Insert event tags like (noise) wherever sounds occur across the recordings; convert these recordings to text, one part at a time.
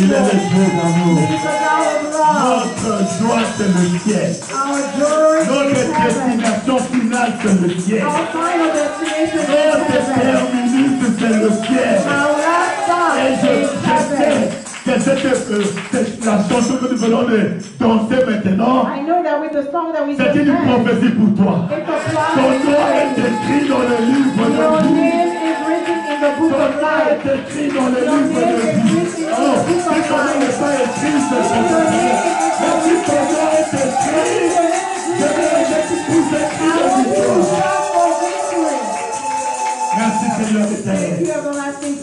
Il est le Dieu d'amour. Notre joie, c'est le ciel. Notre destination finale, c'est le ciel. Notre terminus, c'est le ciel. Et je, sais que cette, euh, la chanson que nous venons de danser maintenant, c'est une prophétie pour toi. Ton nom est écrit dans le livre de vie. Of nom life. est écrit dans le livre de vie. of ton nom life. n'est pas écrit, c'est pas name is Mais si ton nom est écrit, je vais je te pousse écrit Seigneur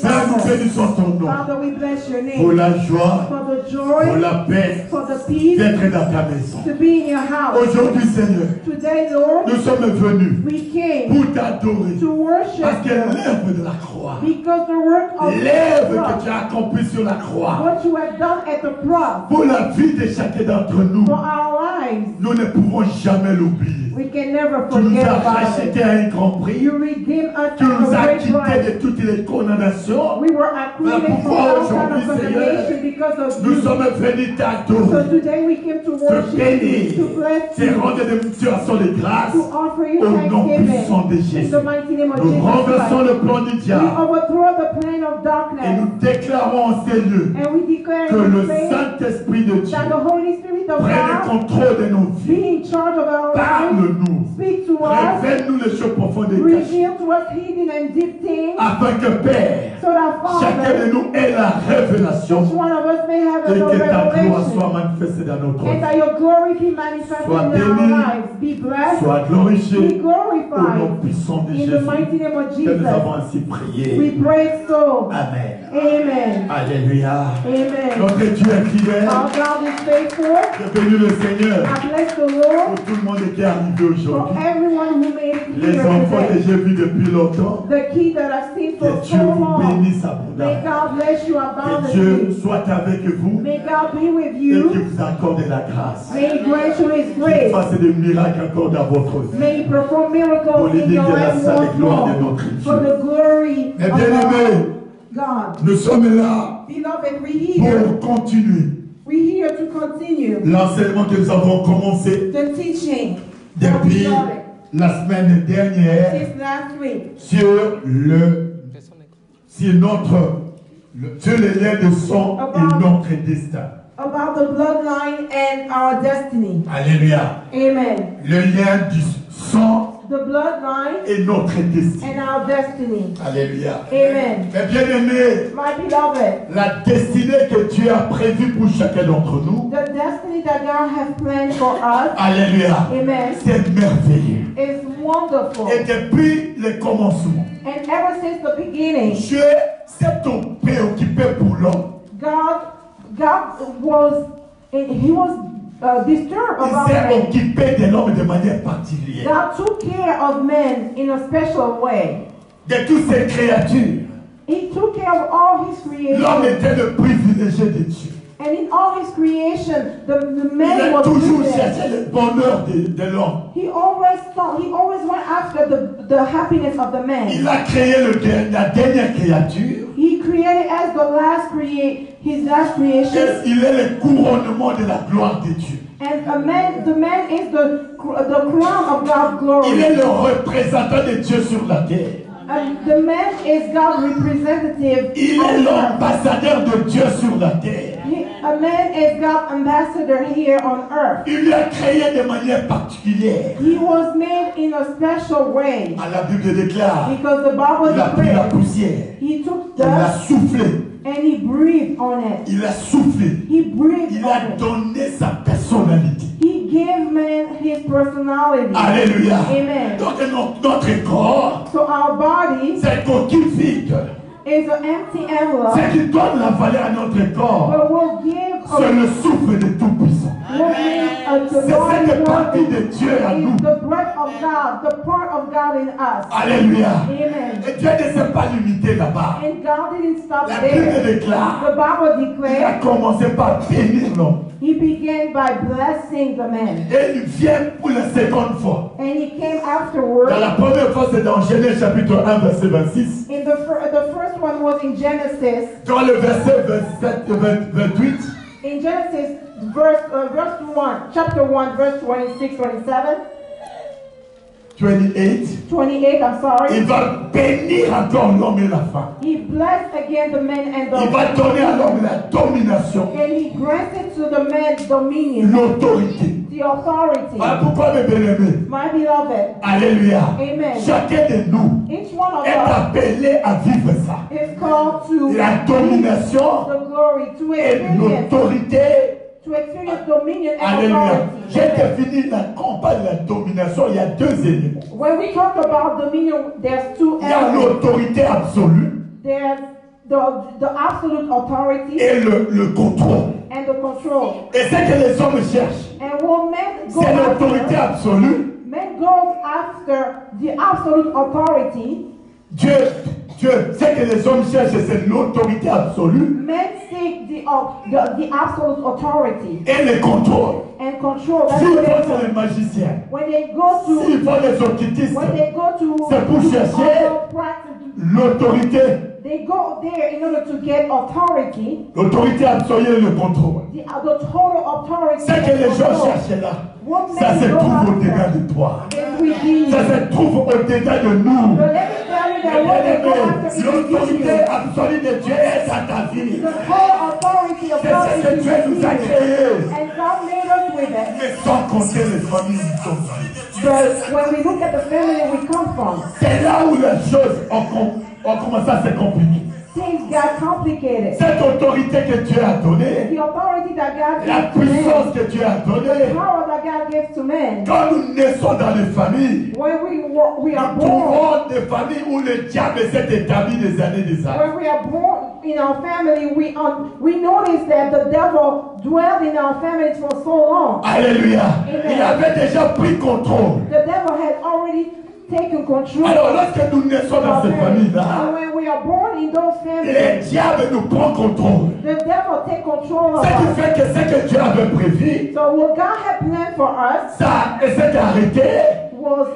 Père, nous Father. bénissons ton nom Father, we bless your pour la joie, for the pour joy, la paix for the peace d'être dans ta maison. to be in your house. Aujourd'hui, Seigneur, Today, Lord, nous sommes venus we came pour t'adorer. to Parce que l'œuvre de la croix, because the work of the l'œuvre que tu as accomplie sur la croix, what you have done at the cross pour la vie de chacun d'entre nous, for our lives, nous ne pouvons jamais l'oublier. we can never Tu nous forget as rachetés à un grand prix. You redeemed us Tu nous as great de toutes les condamnations. We were pourquoi aujourd'hui, of condemnation Seigneur, because of Nous sommes venus So t'adorer, today we came to te bénir, to bless te rendre des démonstrations de grâce. Au nom puissant de Jésus. Nous renversons le plan du We diable overthrow the plan of et nous déclarons en ces lieux que le Saint-Esprit de Dieu prenne le contrôle de nos vies. be in charge of our lives, Parle-nous. speak to us, Révèle-nous les choses profondes et cachées. Afin que Père, chacun de nous ait la révélation et que ta gloire soit manifestée dans notre vie. Sois béni. Sois glorifié au nom puissant de Jésus que nous avons ainsi We prié. pray so. Amen. Amen. Alléluia. Amen. Notre Dieu est fidèle. Our God is faithful. Que béni le Seigneur pour tout le monde qui est arrivé aujourd'hui. Les enfants que j'ai vus depuis longtemps. The key that I've seen Que for Dieu so vous long. bénisse May abondamment. God bless you Que Dieu soit avec vous May God be with et qu'il you. vous accorde la grâce. May He grant you His Qu'il grace. fasse des miracles encore dans votre vie. May He perform Pour miracles in l'unité your life once de notre For Dieu. the glory Mes of bien-aimés, God. nous sommes là Beloved, we're here. pour continuer We're here to continue l'enseignement que nous avons commencé the teaching depuis la semaine dernière sur le sur notre le- sur les liens de sang et notre destin. about the bloodline and our destiny. Alléluia. Amen. Le lien du sang The bloodline et notre destin. and our destiny. Alléluia. Amen. Mes bien-aimés, My beloved, la destinée que Dieu a prévue pour chacun d'entre nous, the destiny that God has planned for us, Alléluia, amen, c'est merveilleux. Is wonderful. Et depuis le commencement, And ever since the beginning, Dieu s'est préoccupé pour l'homme. God, God was, He was uh, disturbed Il about s'est occupé de l'homme de manière particulière. God took care of men in a special way. De toutes ces créatures, He took care of all His l'homme était le privilégié de Dieu. And in all His creation, the, the Il man a was toujours cherché le bonheur de, de l'homme. He always thought, he always went after the, the happiness of the man. Il a créé le, la dernière créature. He created as the last create his last Et creation. il est le couronnement de la gloire de Dieu. And a man, the man is the the crown of God's Il est glory. le représentant de Dieu sur la terre. And the man is God's representative. Il est l'ambassadeur de Dieu sur la terre. He- a man is God's ambassador here on earth. Il l'a créé de manière particulière. He was made in a special way À la Bible déclare, because the Bible il a pris la declares poussière, he took il a dust soufflé, and he breathed on it. il a soufflé, He breathed il on a it. donné sa personnalité. He gave man his personality. Alléluia. Amen. Donc notre, notre corps, So our body c'est coquille vide. is an empty envelope, Ce qui donne la valeur à notre corps, but will give c'est le souffle de uh, the C'est Lord cette is partie de Dieu à nous. The breath of God, the part of God in us. Alléluia. Amen. Et Dieu ne s'est pas limité là-bas. And God didn't stop La Bible there. déclare The Bible Il a declares commencé par bénir l'homme. he began by blessing the man. Et il vient pour la seconde fois. And he came afterward. Dans la première fois, c'est dans Genèse chapitre 1, verset 26. In the, fir- the first one was in Genesis. Dans le verset 27, 28, In Genesis, verse, uh, verse 1, chapter 1, verse 26, 27, 28, 28, I'm sorry. il va bénir encore l'homme et la femme. He blessed again the man and the Il va donner à l'homme la domination, And he granted to the man dominion, l'autorité. the authority. Voilà pourquoi, mes bien-aimés, My beloved, Alléluia. Amen. Chacun de nous each one of est us appelé à vivre ça. is called to La domination the glory, to et l'autorité. To experience dominion and Alléluia. J'ai authority. défini la campagne de la domination. Il y a deux éléments. When we talk about dominion, there's two Il y a l'autorité absolue There's the, the absolute authority et le, le contrôle. and the control. Et ce que les hommes cherchent, And c'est l'autorité absolue. men go after the absolute authority. Dieu, Dieu, ce que les hommes cherchent, c'est l'autorité absolue Men seek the, the, the absolute authority et le contrôle. and control. S'ils vont les magiciens, When they go to, s'ils vont les occultistes, when they go to, C'est pour chercher l'autorité, they go there in order to get authority, l'autorité et le contrôle. the, uh, the total authority. Ce que les gens cherchent là, What ça se trouve au-delà de toi. Ça se trouve au-delà de nous. Let me tell you that what they go after is L'autorité absolue de Dieu est à ta vie. The whole authority of C'est God ce que Dieu nous a créé. And God made us with it. Mais sans compter les familles qui sont But when we look at the family we come from, C'est là où les choses ont, com- ont commencé à se compliquer. things got complicated. Cette autorité que Dieu a donnée, The authority that God la puissance que Dieu a donnée, power that God gives to man, quand nous naissons dans les familles, when we, we are nous born, des familles où le diable s'est établi des années des années. when we are born in our family, we um, we notice that the devil dwelled in our families for so long. Alléluia. Amen. Il avait déjà pris contrôle. The devil had already taken control. Alors lorsque nous naissons dans ces familles-là, in those le diable nous prend contrôle. the devil take control of Ce qui fait que ce que Dieu avait prévu, So what God had planned for us ça s'est arrêté was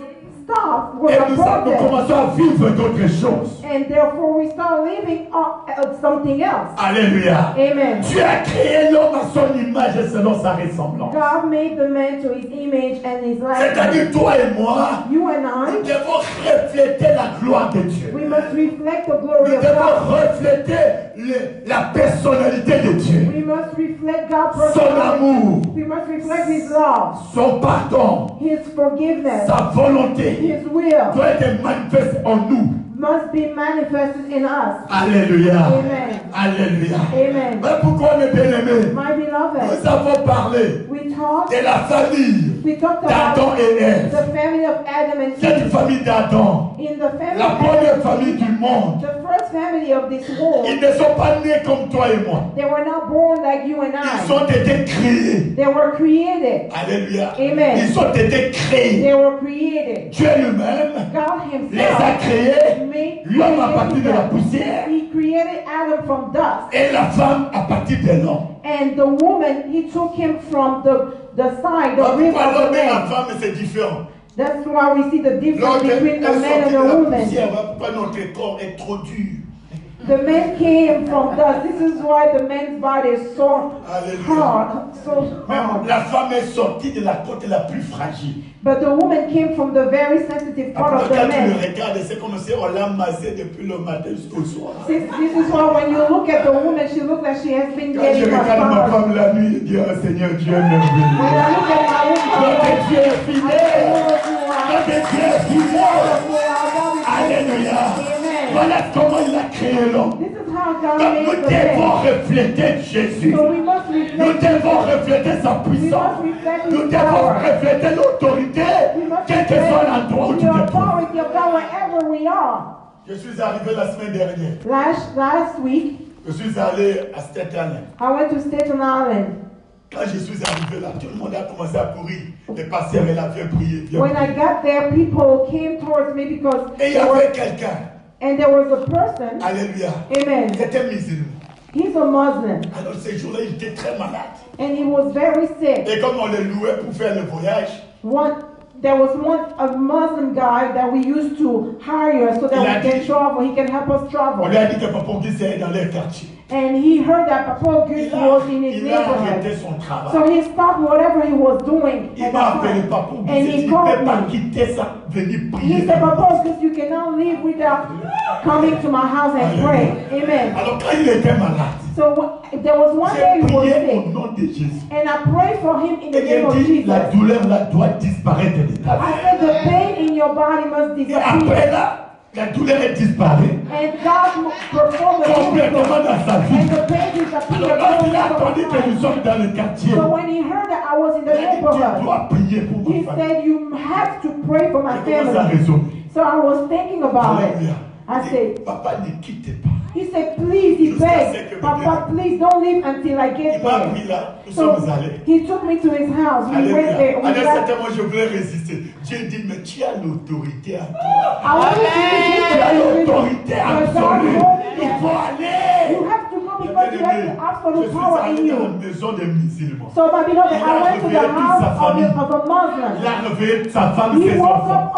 stopped, was et nous, nous aborted. commençons à vivre d'autres choses. And therefore we start living on uh, something else. Alléluia. Amen. Dieu a créé l'homme à son image et selon sa ressemblance. God made the man to his image and his likeness. C'est-à-dire toi et moi, You and nous I, devons refléter la gloire de Dieu. we must reflect the Nous glory of devons God. refléter le- la personnalité de Dieu. We must reflect God's Son personality. amour, We must reflect His love, son pardon, His forgiveness, sa volonté His will doit être manifeste en nous. Must be manifested in us. Alléluia. Amen. Alléluia. Amen. Mais pourquoi mes bien-aimés My beloved, Nous avons parlé we talked, de la famille we talked d'Adam about et Ève. the family of Adam and Cette Eve. famille d'Adam, In the family la of première Adam, famille du monde, the first family of this world, ils ne sont pas nés comme toi et moi. they were not born like you and Ils I. ont été créés. They were created. Alléluia. Amen. Ils ont été créés. They were created. Dieu lui-même God les a Himself créés. L'homme à partir de la poussière He created Adam from dust. et la femme à partir de l'homme. And the woman, he took him from the, the side, the of the la femme, c'est différent. That's why we see the difference between a man and la woman. poussière. Pourquoi notre corps est trop dur The man came from dust. This is why the man's body is so Hallelujah. hard, so Même hard. la femme est sortie de la côte la plus fragile. But the woman came from the very sensitive part Après, of the man. c'est comme si on l'a massé depuis le matin jusqu'au soir. This, this is why when you look at the woman, she looks like she has been Quand je regarde ma femme la nuit, je dis, oh Seigneur, Dieu When merveilleux. I look at my woman, Notre Dieu est fidèle. I Notre Dieu est fidèle. Alléluia. Voilà comment il a créé l'homme. Donc nous devons refléter Jésus. So Nous devons refléter sa puissance. Nous devons refléter l'autorité, quel que soit l'endroit où tu te trouves. Je suis arrivé la semaine dernière. Last last week, Je suis allé à Staten Island. I went to Staten Island. Quand je suis arrivé là, tout le monde a commencé à courir. Les pasteurs et la vieux prier. When I prier. got there, people came towards me because Et il y avait quelqu'un. And there was a person. Alléluia. Amen. C'était musulman. He's a Muslim Alors ce jour-là, il était très malade. and he was very sick. Et comme on le louait pour faire le voyage, One, there was one a Muslim guy that we used to hire so Il that we can dit- travel. He can help us on travel. lui a dit que Papa Auguste est dans leur quartier. And he heard that Papa Auguste Il a, was in his il a arrêté neighborhood. son travail. So he stopped whatever he was doing Il at m'a that appelé time. Papa Auguste. And Il dit, he il ne peut called pas me. quitter ça, venir He prier. said, Papa Auguste, you cannot leave without coming to my house and pray. Amen. Alors quand il était malade, So wh- there was one day j'ai he was prié au sick. nom de Jésus. And I prayed for him in the Et name of il dit, la Jesus. douleur là doit disparaître de ta I vie. said the pain in your body must Et disappear. La douleur est disparue complètement dans sa vie. Alors quand il a entendu que nous sommes dans le quartier, So when he heard that I was in il the a dit, tu dois prier pour he ma famille. said, You have to pray for my Il family. So I was thinking about it. I Il said, Papa, ne quittez pas. He said, Please, he begged, Papa, please don't leave until I get there. So he took me to his house. We went there. We À un certain moment, je voulais résister. Dieu dit, mais tu as l'autorité à toi. I wanted to Tu as be l'autorité But God absolue. told me Il faut that aller. you have to go because you have the Je absolute suis power in allé dans you. la maison des musulmans. So, my beloved, Il a I went to the réveillé house sa of a, famille. of a Muslim. Il a réveillé sa femme, He ses enfants.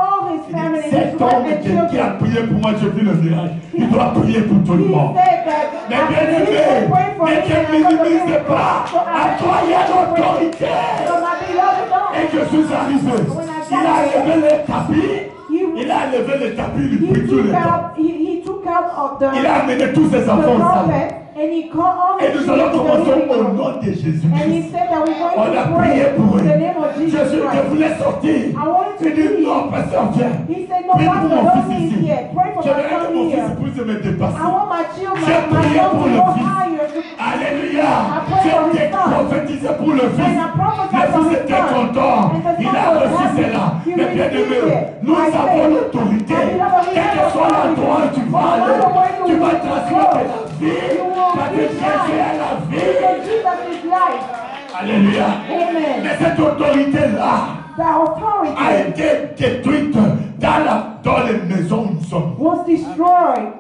family, cet homme qui, a prié pour moi, j'ai vu le miracle. Il doit prier pour tout le He monde. said that Mais bien aimé, ne te minimise pas. À toi, il y a l'autorité. Et je suis arrivé. Il a levé le tapis. Il a levé le tapis, il tout le temps. Il a amené tous ses enfants au salon. prophet and he called all Et nous allons commencer au nom de And he Jésus-Christ. said that we're going On a to prié pour name of Je, voulais sortir. Il dit non, pasteur, viens. Prie pour mon fils ici. Je veux que mon fils puisse me dépasser. J'ai prié pour le fils. Alléluia. J'ai prophétisé pour le fils. Le fils était content. Il a reçu cela. Mais bien aimé, nous avons l'autorité. I beloved, we Quel have que soit l'endroit où tu vas aller, tu vas transmettre la vie. Parce que Jésus est la vie. Because Jesus is life. Alléluia. Amen. Mais cette autorité-là a authority été détruite dans, la, dans les maisons où nous sommes. was destroyed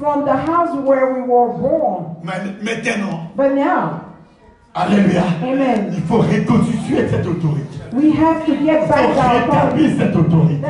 from the house where we were born. Mais maintenant, But now, Alléluia. Amen. Il faut reconstituer cette autorité. we have to get Il back faut the authority. rétablir cette autorité.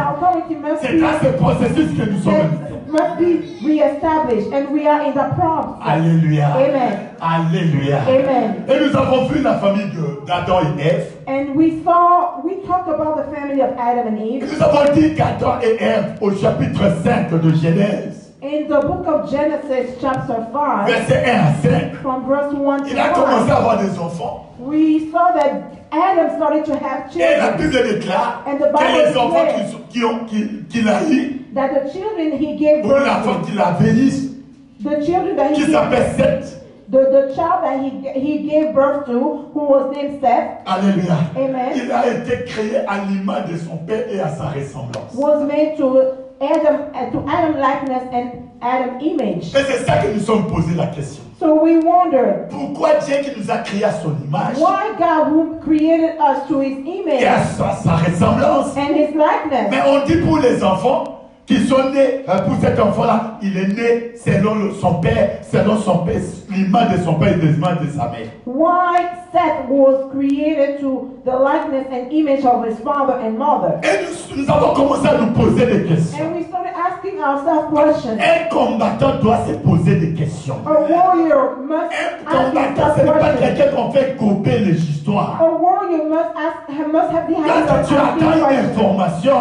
C'est dans ce processus que nous sommes. Must be reestablished, and we are in the process. Alléluia. Amen. Alléluia. Amen. Et nous avons vu la famille d'Adam et Ève. And we saw, we talked about the family of Adam and Et Eve. nous avons dit qu'Adam et Ève, au chapitre 5 de Genèse, In the book of Genesis, chapter 5, verset 1 à 5, from verse 1 to il a commencé 5, à avoir des enfants. we saw that Adam started to have Et la children. Bible déclare And the que Bible les enfants declares- qui- qui qui- qu'il a eu, That the children he gave ou l'enfant qu'il avait eu, the children that he qui gave, s'appelle Seth, the, the child that he, he gave birth to, who was named Seth, Alléluia. Amen. Il a été créé à l'image de son père et à sa ressemblance. was made to Adam, to Adam likeness and Adam image. Et c'est ça que nous sommes posé la question. So we wondered, Pourquoi Dieu qui nous a créés à son image why God who created us to his et à image sa, sa ressemblance and his likeness. Mais on dit pour les enfants qui sont nés, euh, pour cet enfant-là, il est né selon son père, selon son père, l'image de son père et l'image de sa mère. Why Seth was created to the likeness and image of his father and mother? Et nous, nous avons commencé à nous poser des questions. And we started asking ourselves questions. Un combattant doit se poser des questions. A warrior must Un combattant, ce n'est pas quelqu'un qu'on fait gober les histoires. A warrior must ask, must have the Quand tu attends une information,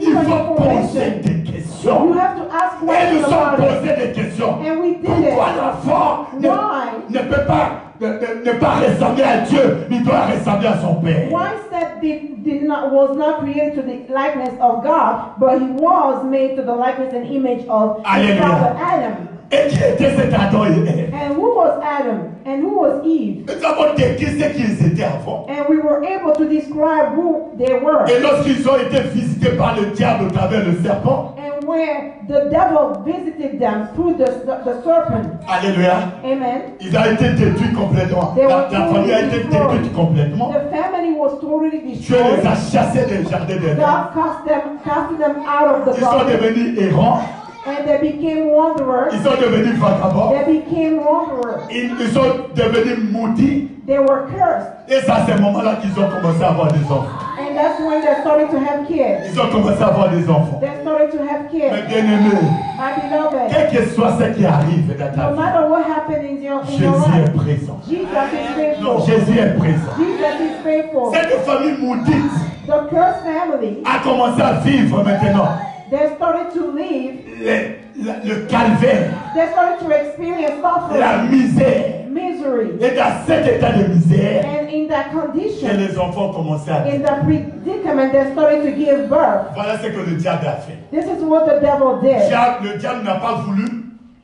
il faut poser des you questions. have to ask Et nous sommes posés des questions. And we did Pourquoi it. l'enfant ne, ne peut pas ne, ne- ne pas ressembler à Dieu, il doit ressembler à son Père. Why Seth did, did not was not created to the likeness of God, but he was made to the likeness and image of Hallelujah. father Adam? Et qui était cet Adam et Ève And who was Adam? And who was Eve? Nous avons décrit ce qu'ils étaient avant. And we were able to describe who they were. Et lorsqu'ils ont été visités par le diable au travers le serpent, And where the devil visited them through the, the, the serpent. Alléluia, Amen. ils ont été détruits complètement. La, la famille a été détruite complètement. The family was totally Dieu les destroyed. a chassés des jardins d'Éden. God cast them, casted them out of the Ils sont garden. devenus errants, And they became wanderers. ils sont devenus vagabonds, They became wanderers. ils, ils sont devenus maudits. They were cursed. Et c'est à ce moment-là qu'ils ont commencé à avoir des enfants. And that's when they started to have kids. Ils ont commencé à avoir des enfants. They started to have Mais kids. bien aimés, My beloved, quel que soit ce qui arrive dans ta no matter what happened in your, in your Jésus est life, présent. Jesus is Non, faithful. Jésus est présent. Jesus is faithful. Cette famille maudite The cursed family, a commencé à vivre maintenant they started to live, les- la- le calvaire, they started to experience la suffering, misère. misery. Et dans cet état de misère, And in that que condition, les enfants commencé à in vivre. that predicament, they started to give birth. Voilà ce que le diable a fait. This is what the devil did. Diable- Le diable n'a pas voulu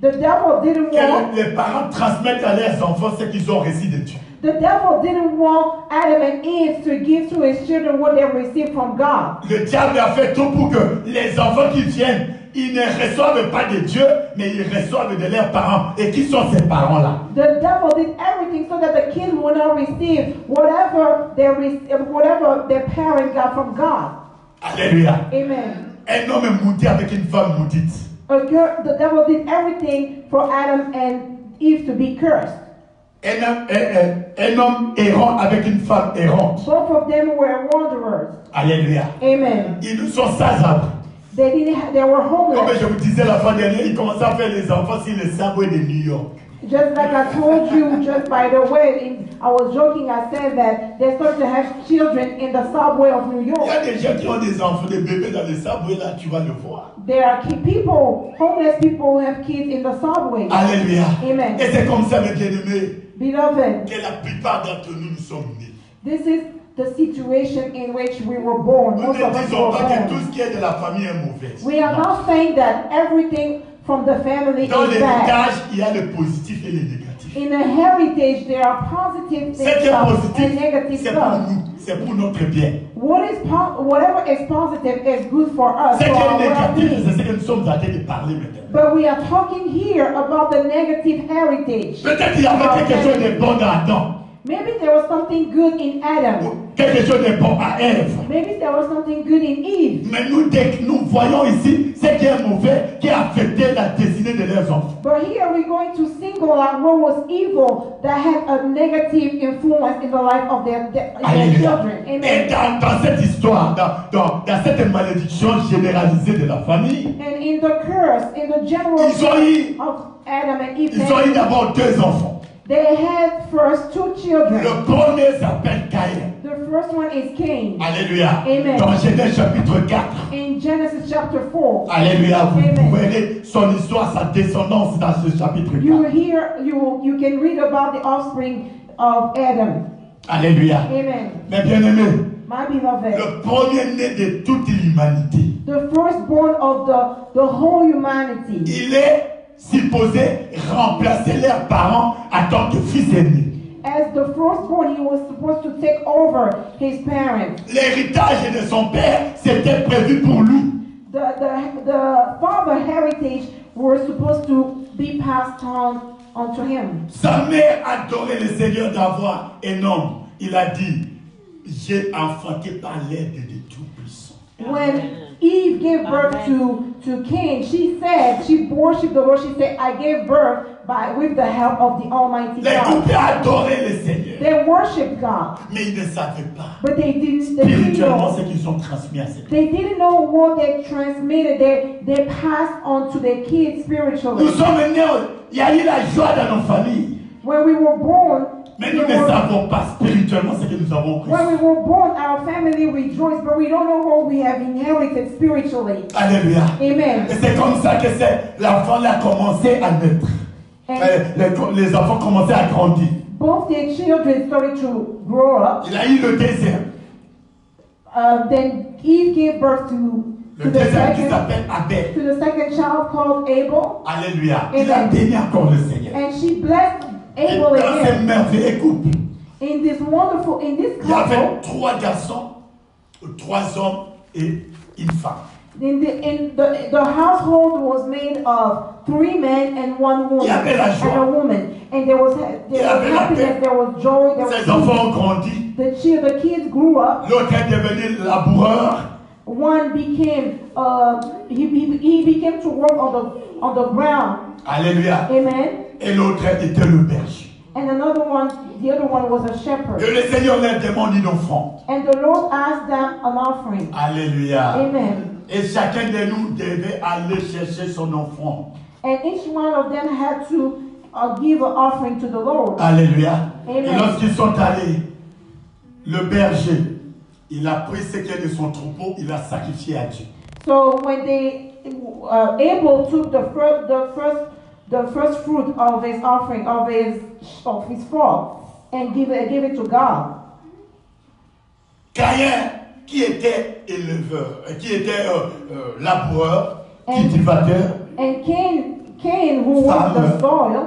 The devil didn't que want les parents transmettent à leurs enfants ce qu'ils ont reçu de Dieu. The devil didn't want Adam and Eve to give to his children what they received from God. Le diable a fait tout pour que les enfants qui viennent, ils ne reçoivent pas de Dieu, mais ils reçoivent de leurs parents. Et qui sont ces parents-là The devil did everything so that the kids would not receive whatever they re- whatever their parents got from God. Alléluia. Amen. Un homme monté avec une femme maudite. A cur- the devil did everything for Adam and Eve to be cursed. Un homme, un- un- homme errant avec une femme errante. Both of them were wanderers. Alléluia. Amen. Ils sont sans abri. They didn't. They were Comme homeless. je vous disais la fois dernière, ils commençaient à faire les enfants sur le subway de New York. Just like I told you, just by the way, I was joking. I said that they started to have children in the subway of New Il y York. a des gens qui ont des enfants, des bébés dans le subway, là, tu vas le voir. There are people, homeless people, who have kids in the subway. Alléluia. Amen. Et c'est comme ça, mes bien-aimés, Beloved, que la plupart d'entre nous, nous sommes nés. this is the situation in which we were born. Nous Most ne disons pas que tout ce qui est de la famille est mauvais. We are Non. not saying that everything from the family Dans is bad. l'héritage, il y a le positif et le négatif. In a heritage, there are positive Ce qui things and negative c'est pour nous, c'est pour notre bien. What is whatever is positive is good for us, Ce qui est négatif, c'est ce que nous sommes en train de parler maintenant. But we are talking here about the negative heritage. Peut-être qu'il y avait quelque chose de bon dans Adam, Maybe there was something good in Adam. quelque chose de bon à Ève. Maybe there was something good in Eve. Mais nous, voyons ici ce qui est mauvais, qui a affecté la destinée de leurs enfants. But here we're going to single out what was evil that had a negative influence in the life of their, children. Et dans, dans cette histoire, dans, dans, dans cette malédiction généralisée de la famille, And in the curse, in the general ils ont eu, of Adam and Eve, ils ont eu d'abord deux enfants. They had first two children. Le premier s'appelle Caïn. The first one is Cain. Alléluia. Amen. Dans Genèse chapitre 4. In Genesis chapter 4, Alléluia. Vous Amen. verrez son histoire, sa descendance dans ce chapitre 4. you will hear, you will, you can read about the offspring of Adam. Alléluia. Amen. Mais bien aimé, My beloved, le premier né de toute l'humanité, the firstborn of the, the whole humanity. il est supposé remplacer leurs parents en tant que fils aîné. As the firstborn, he was supposed to take over his parents. L'héritage de son père, c'était prévu pour lui. The, the, the father heritage were supposed to be passed on onto him. Sa mère adorait le Seigneur d'avoir un homme. Il a dit, j'ai enfanté par l'aide de Tout-Puissant. When Eve gave birth to, to Cain, she said, she worshipped the Lord. She said, I gave birth by with the help of the Almighty Les God. couples adoraient le Seigneur, They worshipped God, mais ils ne savaient pas but they didn't, they didn't know. ce qu'ils ont transmis à cette They didn't know what they transmitted. They, they passed on to their kids Nous spiritually. sommes nés, il y a eu la joie dans nos familles, When we were born, mais nous ne savons pas spirituellement ce que nous avons when we were born, our family rejoiced, but we don't know what we have inherited spiritually. Alléluia. Amen. Et c'est comme ça que c'est, l'enfant a commencé à naître. Euh, Les, les enfants commençaient à grandir. both their children started to grow up. Il a eu le désert. Uh, then Eve gave birth to Le the deuxième qui second, s'appelle Abel. to the second child called Abel, Alléluia. Il a Amen. béni encore le Seigneur. and she blessed Et dans ce merveilleux couple, In this wonderful, in this il y avait couple, trois garçons, trois hommes et une femme. in the in the the household was made of three men and one woman Il y avait la and a woman, and there was there Il was happiness, there was joy, there Ces was enfants ont grandi. the the kids grew up. L'autre est devenu laboureur. One became uh he, he, he became to work on the on the ground, Alléluia. amen. Et l'autre était le berger. And another one, the other one was a Et shepherd. le Seigneur leur demande une offrande. And the Lord asked them an offering, Alléluia. amen. Et chacun de nous devait aller chercher son offrande. And each one of them had to uh, give an offering to the Lord. Alléluia. Amen. Et lorsqu'ils sont allés, le berger, il a pris ce qui est de son troupeau, il a sacrifié à Dieu. So when they uh, Abel took the first the first the first fruit of his offering of his of his flock and give it give it to God. Caïn, qui était éleveur, euh, qui était euh, euh, laboureur, And- cultivateur, And Cain Cain who worked the soil,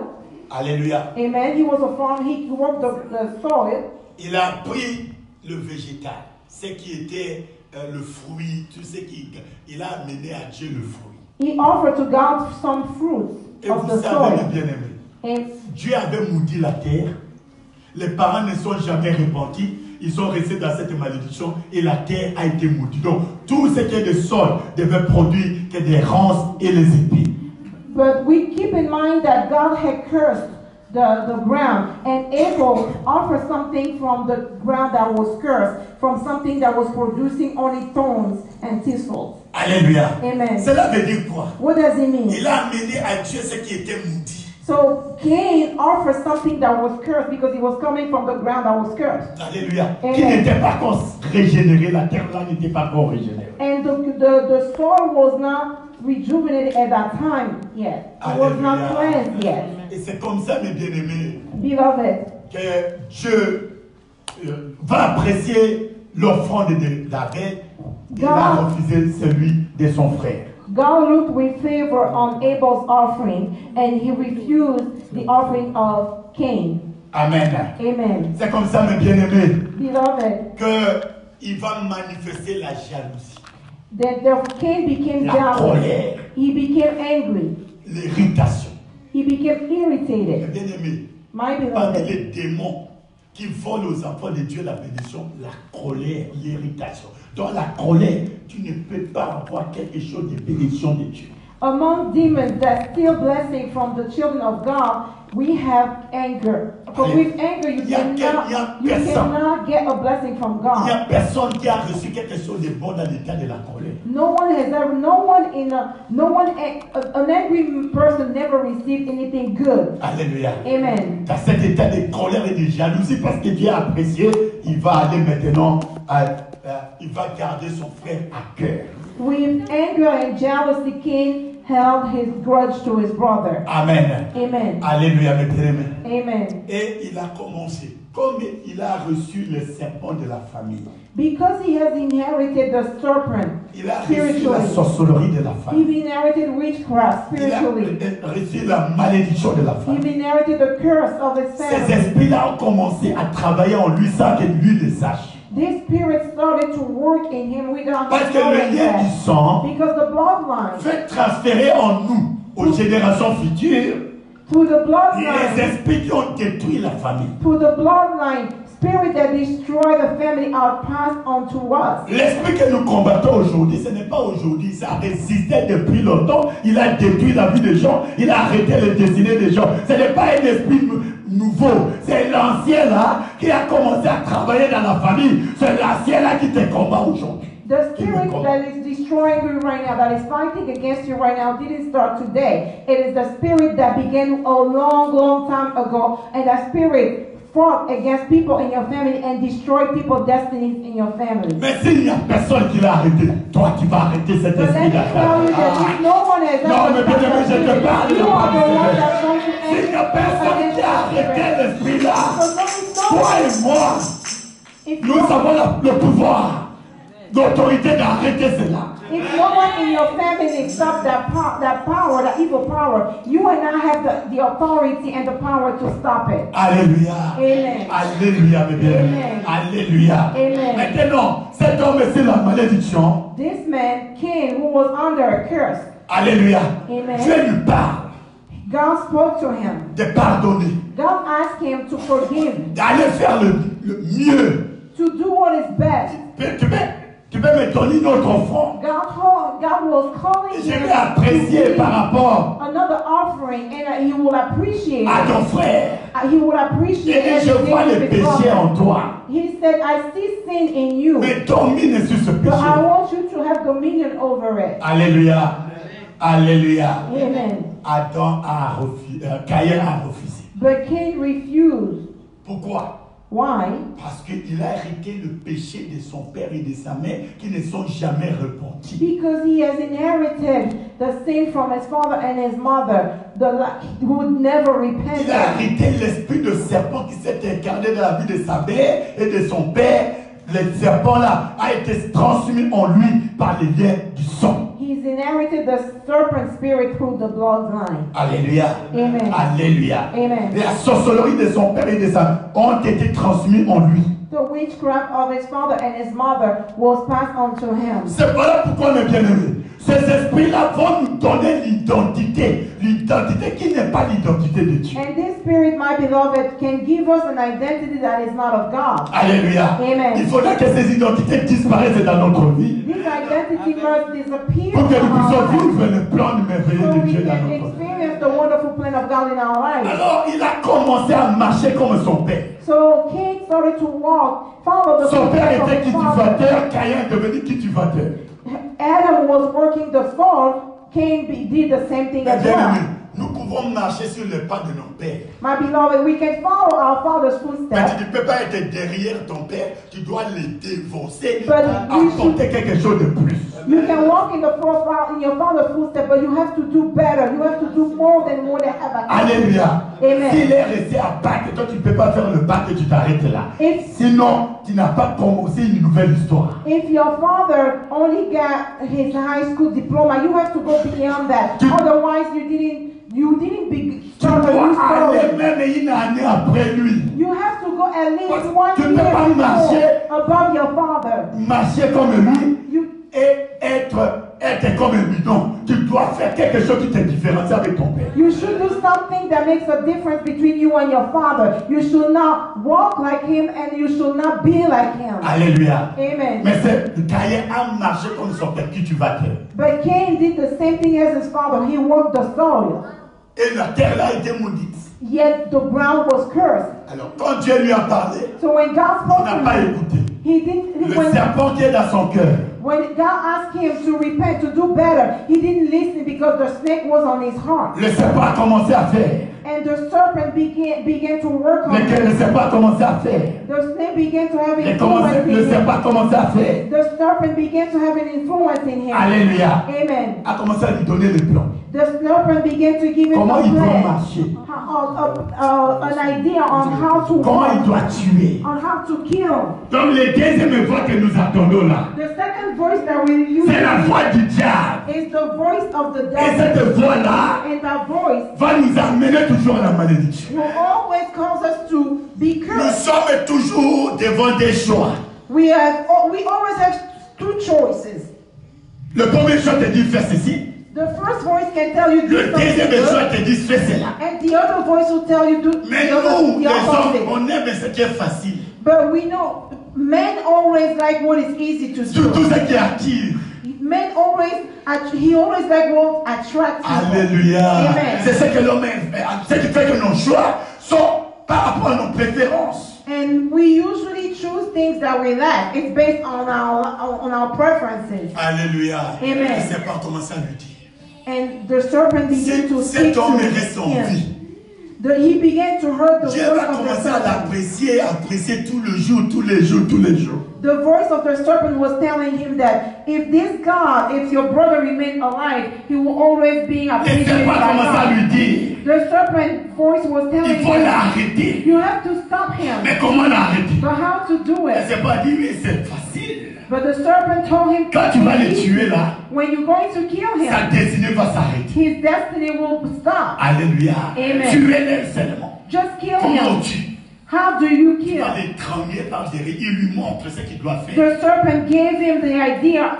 Alléluia. amen. He was a farmer. He worked the, the soil. Il a pris le végétal, ce qui était euh, le fruit, tout ce qui. Il a amené à Dieu le fruit. He offered to God some fruits Et vous savez, mes bien-aimés, Dieu avait maudit la terre. Les parents ne sont jamais repentis. Ils sont restés dans cette malédiction et la terre a été maudite. Donc, tout ce qui est de sol devait produire que des ronces et les épines. But we keep in mind that God had cursed the, the ground, and Abel offered something from the ground that was cursed, from something that was producing only thorns and thistles. Alléluia. Amen. Cela veut dire quoi? What does it mean? Il a amené à Dieu ce qui était maudit. So Cain offered something that was cursed because it was coming from the ground that was cursed. Alléluia. Amen. Qui n'était pas encore régénéré. La terre là n'était pas encore régénérée. And the, the, the soil was not rejuvenated at that time yet. It was not cleansed yet. Et c'est comme ça, mes bien-aimés, Beloved, que Dieu euh, va apprécier l'offrande de- d'Abel. Il a refusé celui de son frère. God looked with favor on Abel's offering and he refused the offering of Cain. Amen. Amen. C'est comme ça, mes bien-aimés, Beloved, qu'il va manifester la jalousie, that the Cain became la jealous. colère, He became angry. l'irritation. He became Mes irritated. bien-aimés, My parmi les démons qui volent aux enfants de Dieu la bénédiction, la colère, l'irritation. Dans la colère, tu ne peux pas avoir quelque chose de bénédiction de Dieu. Among demons that steal blessing from the children of God, we have anger. For with anger, you cannot, you cannot get a blessing from Il n'y a God. personne qui a reçu quelque chose de bon dans l'état de la colère. No one has ever, no one in a, no one, an angry person never received anything good. Alléluia. Amen. Dans cet état de colère et de jalousie, parce que Dieu a apprécié, il va aller maintenant, à- à- il va garder son frère à cœur. With anger and jealousy, Cain held his grudge to his brother. Amen. Amen. Alléluia, mes bien-aimés. Amen. Et il a commencé. Comme il a reçu le serpent de la famille, Because he has inherited the serpent il a reçu la spiritually, sorcellerie de la famille. he's inherited witchcraft Il a spiritually. reçu la malédiction de la famille. inherited the curse of his Ces family. esprits-là ont commencé à travailler en lui sans que lui ne sache. This spirit started to work in him without Parce que le knowing lien du sang Because the bloodline, fait transférer en nous, aux générations futures, through the les bloodline, esprits qui ont détruit la famille. through the bloodline, spirit that destroy the family are passed on to us. L'esprit que nous combattons aujourd'hui, ce n'est pas aujourd'hui, ça résistait depuis longtemps. Il a détruit la vie des gens, il a arrêté les destinées des gens. Ce n'est pas un esprit nouveau, c'est l'ancien là qui a commencé à travailler dans la famille. C'est l'ancien là qui te combat aujourd'hui. The spirit that is destroying you right now, that is fighting against you right now, didn't start today. It is the spirit that began a long, long time ago, and that spirit fought against people in your family and destroyed people's destinies in your family. Mais s'il n'y a personne qui l'a arrêté, toi tu vas arrêter cet But let me esprit tell you that là. if no one has Non, mais ever bien aimé, je te parle, il you n'y a are pas the de one secret. that's going to S'il n'y a personne qui a arrêté l'esprit là, So there is no toi et moi, nous no- avons le pouvoir, l'autorité d'arrêter cela. If no one in your family stop that, that power, you and I have the, the authority and the power to stop it. Alléluia. Amen. Alléluia, bien. Amen. Alléluia. Amen. Maintenant, cet homme est sur la malédiction. This man, Cain, who was under a curse, Alléluia. Amen. Dieu lui parle God spoke to him. de pardonner, God asked him to forgive, d'aller faire le, le mieux. to do what is best. Tu peux, tu peux, tu peux me donner notre offrande. God, called, God was calling Je vais apprécier par rapport another offering, and uh, he will appreciate à ton frère. Uh, He will Et appreciate je everything vois le péché en toi. He said, I see sin in you, Mais domine sur ce but I péché. want you to have dominion over it. Alléluia. Alléluia. Amen. Adam a refusé, euh, Caïn a refusé. But Cain refused. Pourquoi? Why? Parce qu'il a hérité le péché de son père et de sa mère qui ne sont jamais repentis. Because he has inherited the sin from his father and his mother, the who would never repent. Il a hérité l'esprit de serpent qui s'est incarné dans la vie de sa mère et de son père. Le serpent-là a été transmis en lui par les liens du sang. Inherited the serpent spirit through the bloodline. Alléluia. Amen. Alléluia. Amen. La sorcellerie de son père et de sa ont été transmis en lui. The witchcraft of his father and his mother was passed on to him. C'est voilà pourquoi on est bien aimé. Ces esprits-là vont nous donner l'identité. L'identité qui n'est pas l'identité de Dieu. And this spirit, my beloved, can give us an identity that is not of God. Alléluia. Amen. Il faudra que ces identités disparaissent dans notre vie. This identity must disappear Pour que nous puissions vivre le plan merveilleux so de Dieu dans notre vie. the wonderful plan of God in our lives. Alors, il a commencé à marcher comme son père. So Cain started to walk, follow the Son père était cultivateur, Caïn est devenu cultivateur. Adam was working the soil, Cain did the same thing as well. Nous pouvons marcher sur le pas de nos pères. My beloved, we can follow our father's Mais footsteps, tu ne peux pas être derrière ton père, tu dois le défoncer, apporter quelque chose de plus. You can walk in the fourth in your father's footsteps, but you have to do better. You have to do more than what they have. Alléluia. Amen. S'il est resté à bac, toi tu ne peux pas faire le bac et tu t'arrêtes là. If Sinon, tu n'as pas commencé une nouvelle histoire. if your father only got his high school diploma, you have to go beyond that. Tu- Otherwise, you didn't you didn't be Tu start a dois new aller même une année après lui. You have to go at least one tu year above your father. Marcher comme lui You et être, être comme lui. Non, tu dois faire quelque chose qui te différencie avec ton père. You should do something that makes a difference between you and your father. You should not walk like him and you should not be like him. Alléluia. Amen. Mais c'est Caïn a marché comme son père qui tu vas cultivateur. But Cain did the same thing as his father. He walked the soil. Et la terre là a été maudite. Yet the ground was cursed. Alors quand Dieu lui a parlé, So when God il spoke n'a to pas écouté. he didn't. Le When, serpent qui est dans son cœur, when God asked him to repent, to do better, he didn't listen because the snake was on his heart. le serpent a commencé à faire. And the serpent began began to work on him. le serpent a commencé à faire. The snake began to have an Il a commencé- influence in serpent him. a commencé à faire. The serpent began to have an influence in him. Alléluia. Amen. A commencé à lui donner le plan. The serpent began to give him Comment a il doit plan, marcher. how- a- a- a- an idea on how to Comment il doit tuer. on how to kill. Donc deuxième voix que nous attendons là, The second voice that we use c'est la voix du diable. is the voice of the Et devil. cette voix-là And that voice va nous amener toujours à la malédiction. will always cause us to be Nous sommes toujours devant des choix. We have oh, we always have two choices. Le premier choix te dit fais ceci. The first voice can tell you do Le deuxième choix good, te dit fais cela. and the other voice will tell you do Mais nous, les hommes, on aime ce qui est facile. But we know men always like what is easy to Tout, tout do. ce qui attire. Men always he always like what attracts. Alléluia. Amen. C'est ce que l'homme aime. Ce qui fait que nos choix sont par rapport à nos préférences. And we usually choose things that we like. It's based on our on our preferences. Alléluia. Amen. Le serpent a commencé à lui dire. And the serpent began to Cet, homme reste en vie. The, he began to hear the Dieu voice va of the commencer à serpent. l'apprécier, apprécier tout le jour, tous les jours, tous les jours. The voice of the serpent was telling him that if this God, if your brother remained alive, he will always be Le appreciated serpent a by commencé à God. lui dire, The serpent voice was telling il faut him, l'arrêter. you have to stop him. Mais comment l'arrêter But how to do it? a dit, mais c'est facile. But the serpent told him, Quand tu vas le tuer là, when you're going to kill sa him, destinée va s'arrêter. his destiny will stop. Alléluia. Amen. Tuez-le seulement. Just kill Comment him. How do you Il kill? va l'étrangler par derrière. Il lui montre ce qu'il doit faire. The serpent gave him the idea.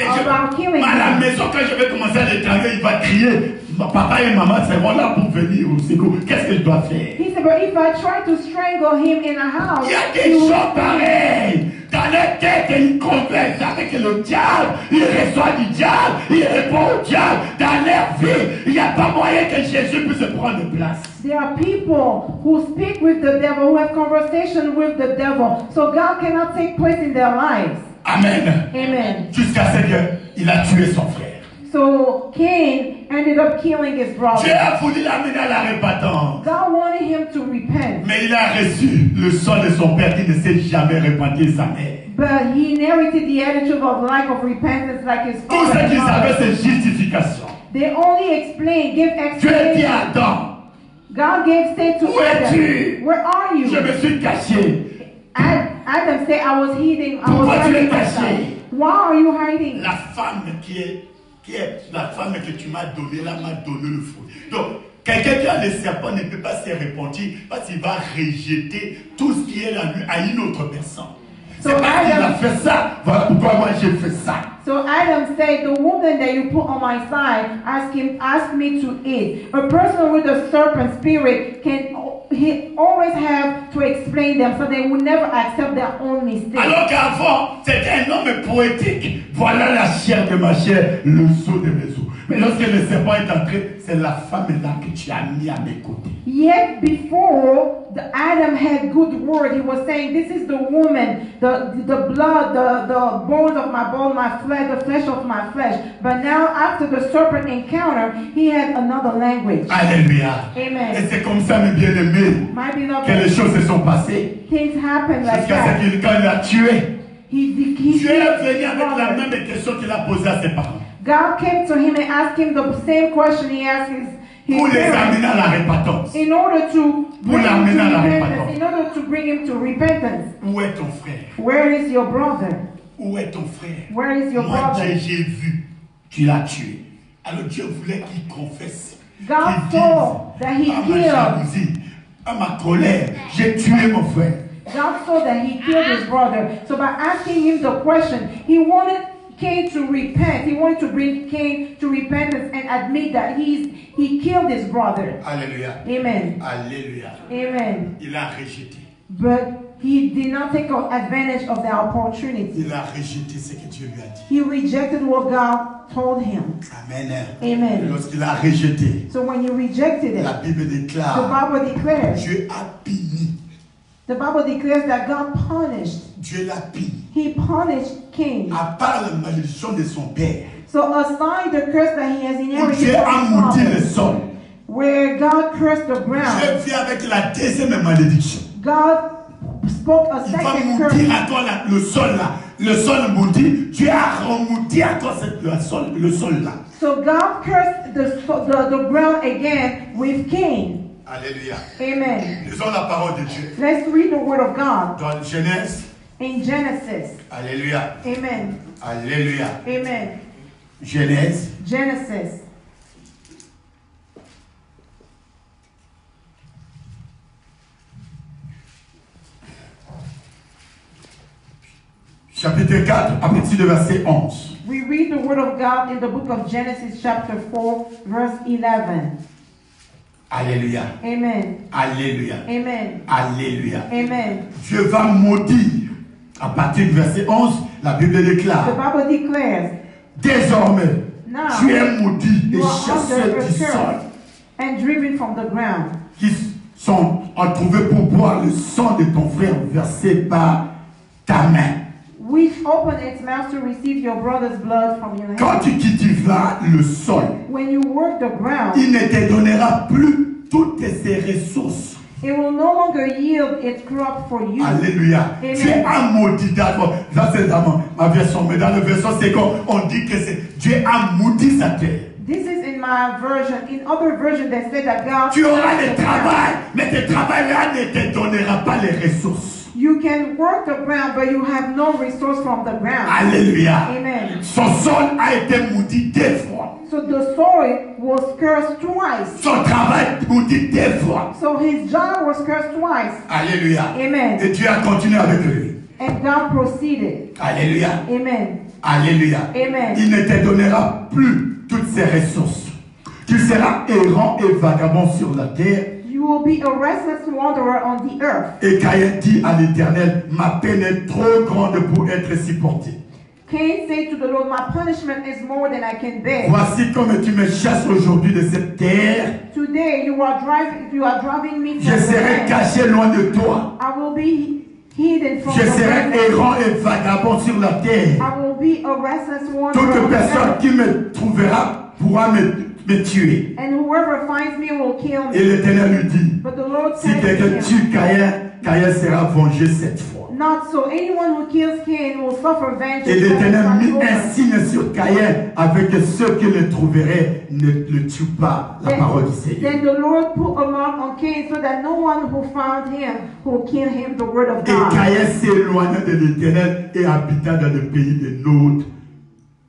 Mais je- About killing à la maison, quand je vais commencer à l'étrangler, il va crier. Papa et maman seront là pour venir au secours. Qu'est-ce que je dois faire? He said, but if I try to strangle him in a house, Il y a des gens pareils. Dans leur tête, ils conversent avec le diable. Ils reçoivent du diable. Ils répondent au diable. Dans leur vie, il n'y a pas moyen que Jésus puisse prendre place. There are people who speak with the devil, who have conversation with the devil. So God cannot take place in their lives. Amen. Amen. Jusqu'à ce qu'il a tué son frère. So Cain ended up killing his Dieu brother. a voulu l'amener à la repentance. God wanted him to repent, Mais il a reçu le sang de son père qui ne s'est jamais repenti sa mère. but he inherited the attitude of lack of repentance like his Tout father. ce and qu'ils avaient, c'est justification. They only explain, give Dieu dit explanation. à Adam, God gave say to Où es-tu? Where are je you? me suis caché. Ad- Adam said, I was hiding. I was Pourquoi tu. Why are you hiding? La femme qui est, qui est la femme que tu m'as donnée, là, m'a donné le fruit. Donc, quelqu'un qui a le serpent ne peut pas se repentir parce qu'il va rejeter tout ce qui est en lui à une autre personne. So parce qu'il a Adam- fait ça, voilà pourquoi moi j'ai fait ça. So Adam said, The woman that you put on my side asked him, asked me to eat. A person with a serpent spirit can he always have to explain them so they will never accept their own mistake. Alors qu'avant, c'était un homme poétique. Voilà la chair de ma chair, le seau de mes os. Mais lorsque le serpent est entré, c'est la femme là que tu as mis à mes côtés. Yet before the Adam had good word, he was saying, This is the woman, the the blood, the, the bones of my bone, my flesh, the flesh of my flesh. But now after the serpent encounter, he had another language. Alléluia. Amen. Et c'est comme ça, mes bien-aimés, que les choses se sont passées. things happen like Jusqu'à ce qu'il quand il a tué. He, he, Dieu est venu avec la même question qu'il a posée à ses parents. God came to him and asked him the same question he asked his, his Pour les parents amener à la repentance. in order to bring him to l'amener à la repentance. In order to bring him to repentance. Où est ton frère Where is your brother? Où est ton frère Where is your Moi, Dieu, brother? j'ai vu. Tu l'as tué. Alors Dieu voulait qu'il confesse. God saw that he à ma killed. jalousie, à ma colère, j'ai tué mon frère. God saw that he killed his brother. So by asking him the question, he wanted Cain to repent. He wanted to bring Cain to repentance and admit that he's he killed his brother. Alléluia. Amen. Alléluia. Amen. Il a rejeté. But he did not take advantage of the opportunity. Il a rejeté ce que Dieu lui a dit. He rejected what God told him. Amen. Amen. Lorsqu'il a rejeté, So when you rejected it, la Bible the Bible declares, Dieu a puni. the Bible declares that God punished. Dieu l'a puni. He punished Cain. À part la malédiction de son père, So aside the curse that he has inherited Dieu a maudit le sol, where God cursed the Dieu ground, vient avec la deuxième malédiction. God spoke a Il va second maudire curse. encore la- le sol là. Le sol maudit. Dieu a cette- le sol, le sol là. So God cursed the, the, the ground again with Cain. Alléluia. Amen. Lisons la parole de Dieu. Let's read the word of God Dans Genèse. In Genesis. Alléluia. Amen. Alléluia. Amen. Genèse. Genesis. Chapitre 4, à partir du verset 11. We read the word of God in the book of Genesis, chapter 4, verse 11. Alléluia. Amen. Alléluia. Amen. Alléluia. Amen. Dieu va maudire. À partir du verset 11, la Bible The déclare Bible declares, Désormais, Now, tu es maudit et chassé du sol. and driven from the ground. Qui sont entrouvés pour boire le sang de ton frère versé par ta main. Which opened its mouth to receive your brother's blood from your hand. Quand tu cultiveras le sol, When you work the ground, il ne te donnera plus toutes ses ressources. It will no longer yield its crop for you. Alléluia. Es un maudit d'abord. Ça, c'est dans ma- version. Mais dans la version second, on dit que c'est Dieu a maudit sa terre. This is in my version. In other versions, they say that God. Tu auras le travail, mais tes travail là ne te donnera pas les ressources. You can work the ground, but you have no resource from the ground. Alléluia. Amen. Son sol a été maudit deux fois. So the soil was cursed twice. Son travail maudit deux fois. So his job was cursed twice. Alléluia. Amen. Et Dieu a continué avec lui. And God proceeded. Alléluia. Amen. Alléluia. Amen. Il ne te donnera plus toutes ses ressources. Tu seras errant et vagabond sur la terre. You will be a restless wanderer on the earth. Et Caïn dit à l'Éternel, ma peine est trop grande pour être supportée. Cain said to the Lord, My punishment is more than I can bear. Voici comme tu me chasses aujourd'hui de cette terre. Today you are driving you are driving me Je from serai caché loin de toi. I will be hidden from Je serai errant et vagabond sur la terre. I will be a restless wanderer Toute personne qui me trouvera pourra me, me tuer. And whoever finds me will kill Et me. l'Éternel lui dit, But the Lord si quelqu'un tue Caïn, Caïn sera vengé cette fois. Not so. Anyone who kills Cain will suffer Et vengeance. l'Éternel from mit un signe sur Caïn avec ceux qui le trouveraient ne le tuent pas. La parole du Seigneur. Then the Lord put a mark on Cain so that no one who found him will kill him, the word of Et God. Caïn s'éloigna de l'Éternel et habita dans le pays de Nod,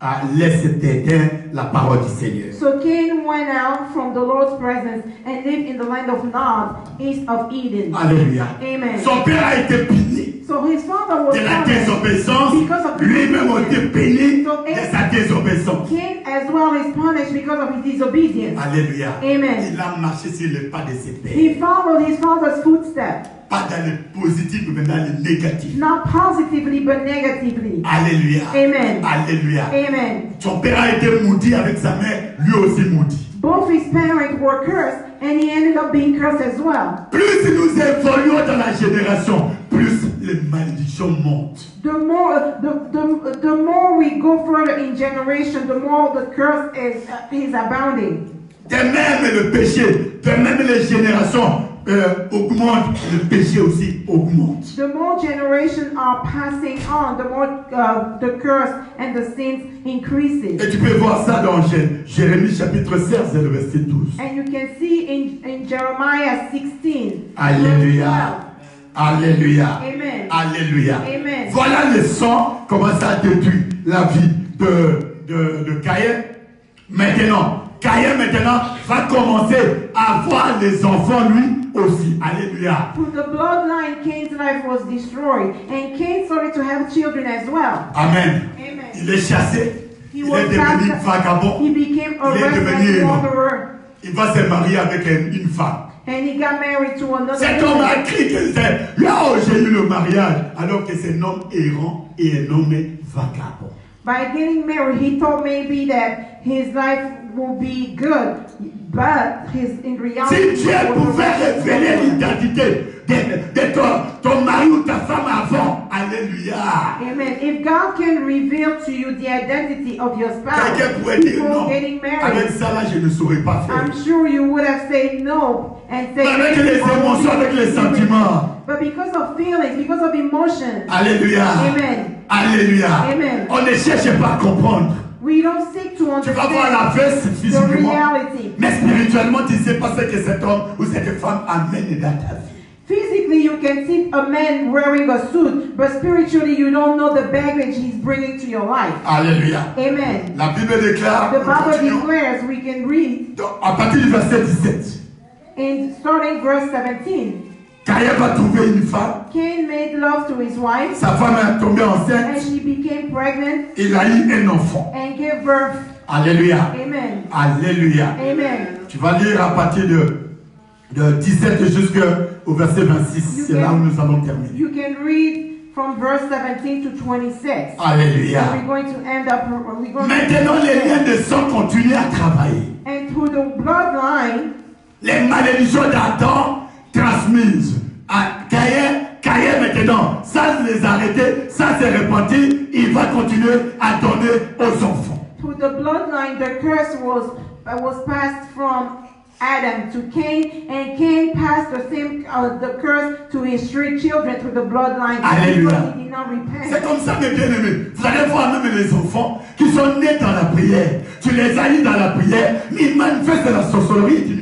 à l'est d'Éden, la parole du Seigneur. So Cain went out from the Lord's presence and lived in the land of Nod, east of Eden. Alléluia. Amen. Son père a été puni So his father was de la désobéissance. Lui-même a été puni So, de sa désobéissance. Cain as well is punished because of his disobedience. Alléluia. Amen. Il a marché sur le pas de ses pères. He followed his father's footsteps, Pas dans le positif, mais dans le négatif. not positively but negatively. Alléluia. Amen. Alléluia. Amen. Son père a été maudit avec sa mère, lui aussi maudit. Both his parents were cursed, and he ended up being cursed as well. Plus nous évoluons dans la génération, plus les malédictions montent. The more, the, the, the more we go further in generation, the more the curse is, uh, is abounding. De même le péché, de même les générations euh, augmentent, le péché aussi augmente. The more generations are passing on, the more uh, the curse and the sins increases. Et tu peux voir ça dans Jé- Jérémie chapitre 16 et le verset 12. And you can see in, in Jeremiah 16. Alléluia. Alléluia. Amen. Alléluia. Amen. Voilà le sang, comment ça a détruit la vie de, de, de Caïn. Maintenant, Caïn maintenant va commencer à voir les enfants lui aussi. Alléluia. Through the bloodline, Cain's life was destroyed, and Cain started to have children as well. Amen. Amen. Il est chassé. He Il est devenu vagabond. He became a Il est devenu Il va se marier avec une femme. And he got married to another Cet homme a crié là où j'ai eu le mariage, alors que c'est un homme errant et un homme vagabond. By getting married, he thought maybe that his life will be good, but his in reality. Si Dieu pouvait révéler l'identité de, de ton, ton mari ou ta femme avant, Alléluia. Amen. If God can reveal to you the identity of your spouse before getting Avec married, ça là, je ne saurais pas faire. I'm sure you would have said no and said Avec "Maybe les émotions, avec les able to do it." sentiments. But because of feelings, because of emotions, Alléluia. Amen. Alléluia. Amen. On ne cherche pas à comprendre. We don't seek to Tu vas voir la understand the physiquement. reality. Mais spirituellement, tu ne sais pas ce que cet homme ou cette femme amène dans ta vie. Physically, you can see a man wearing a suit, but spiritually, you don't know the baggage he's bringing to your life. Alléluia. Amen. La Bible déclare, The Bible continuons, declares we can read donc, à partir du verset 17, in starting verse 17. Caïn va trouver une femme, Cain made love to his wife, sa femme est tombée and enceinte, she became pregnant il a eu un enfant. and gave birth. Alléluia. Amen. Alléluia. Amen. Tu vas lire à partir de, de 17 jusqu'au verset 26. C'est là où nous allons terminer. You can read from verse 17 to 26. Alléluia. And we're going to end up. We're going Maintenant, les liens de sang continuent à travailler. And through the bloodline, Les malédictions d'Adam transmises à Caïn. Caïn maintenant, sans les arrêter, sans se repentir, il va continuer à donner aux enfants. through the bloodline, the curse was uh, was passed from Adam to Cain, and Cain passed the same uh, the curse to his three children through the bloodline Alléluia. C'est comme ça, mes bien-aimés. Vous allez voir même les enfants qui sont nés dans la prière. Tu les as mis dans la prière, mais ils manifestent la sorcellerie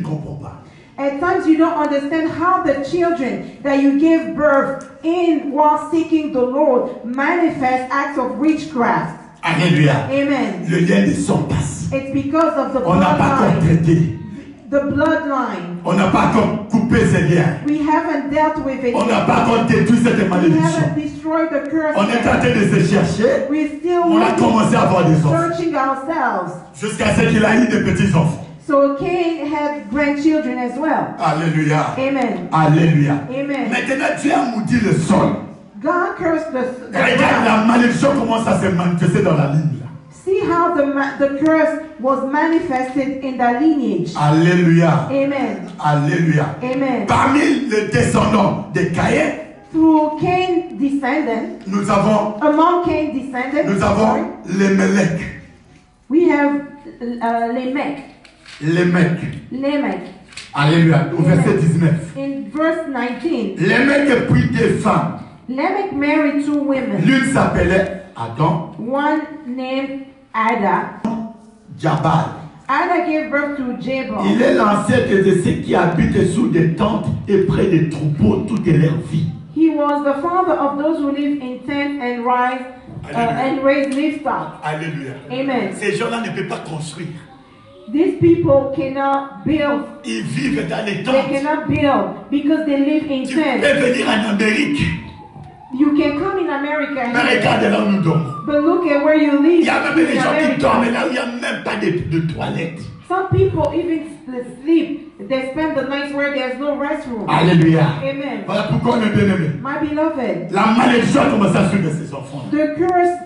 At times you don't understand how the children that you give birth in while seeking the Lord manifest acts of witchcraft. Alléluia. Amen. Le lien de sang passe. It's because of the On n'a pas encore bloodline. traité. The bloodline. On n'a pas coupé ces liens. We haven't dealt with it. On n'a pas détruit cette We malédiction. haven't destroyed the curse. On est en train de se chercher. We're still On a commencé à avoir des enfants. searching ourselves. Jusqu'à ce qu'il a eu des petits-enfants. So Cain had grandchildren as well. Alléluia. Amen. Alléluia. Amen. Maintenant, Dieu a maudit le sol. God cursed the, the Regarde, ground. la malédiction commence à se manifester dans la ligne. là. See how the, the curse was manifested in the lineage. Alléluia. Amen. Alléluia. Amen. Parmi les descendants de Caïn, Through Cain descendant, nous avons, among Cain descendants, nous sorry, avons les Mélèques. we have uh, Lamech. Les mecs. Lamech. Alléluia. Au verset Amen. 19. In verse 19, Les mecs prit des femmes. Lamech married two women. L'une s'appelait Adam, One named Ada. Jabal. Ada gave birth to Il Jabal. est l'ancêtre de ceux qui habitent sous des tentes et près des troupeaux toute leur vie. He was the father of those who live in tents and rise uh, and raise livestock. Alléluia. Amen. Ces gens-là ne peuvent pas construire. These people cannot build. Ils vivent dans les They cannot build because they live in Tu peux tents. venir en Amérique. You can come in America, Mais regarde là où nous dormons. but look at where you Il live. y a même des gens qui dorment là où il n'y a même pas de, de toilette. Some people even sleep. They spend the nights where there's no restroom. Alléluia. Amen. Voilà pourquoi on est bien aimé. My beloved, La malédiction commencé à suivre ses enfants. the curse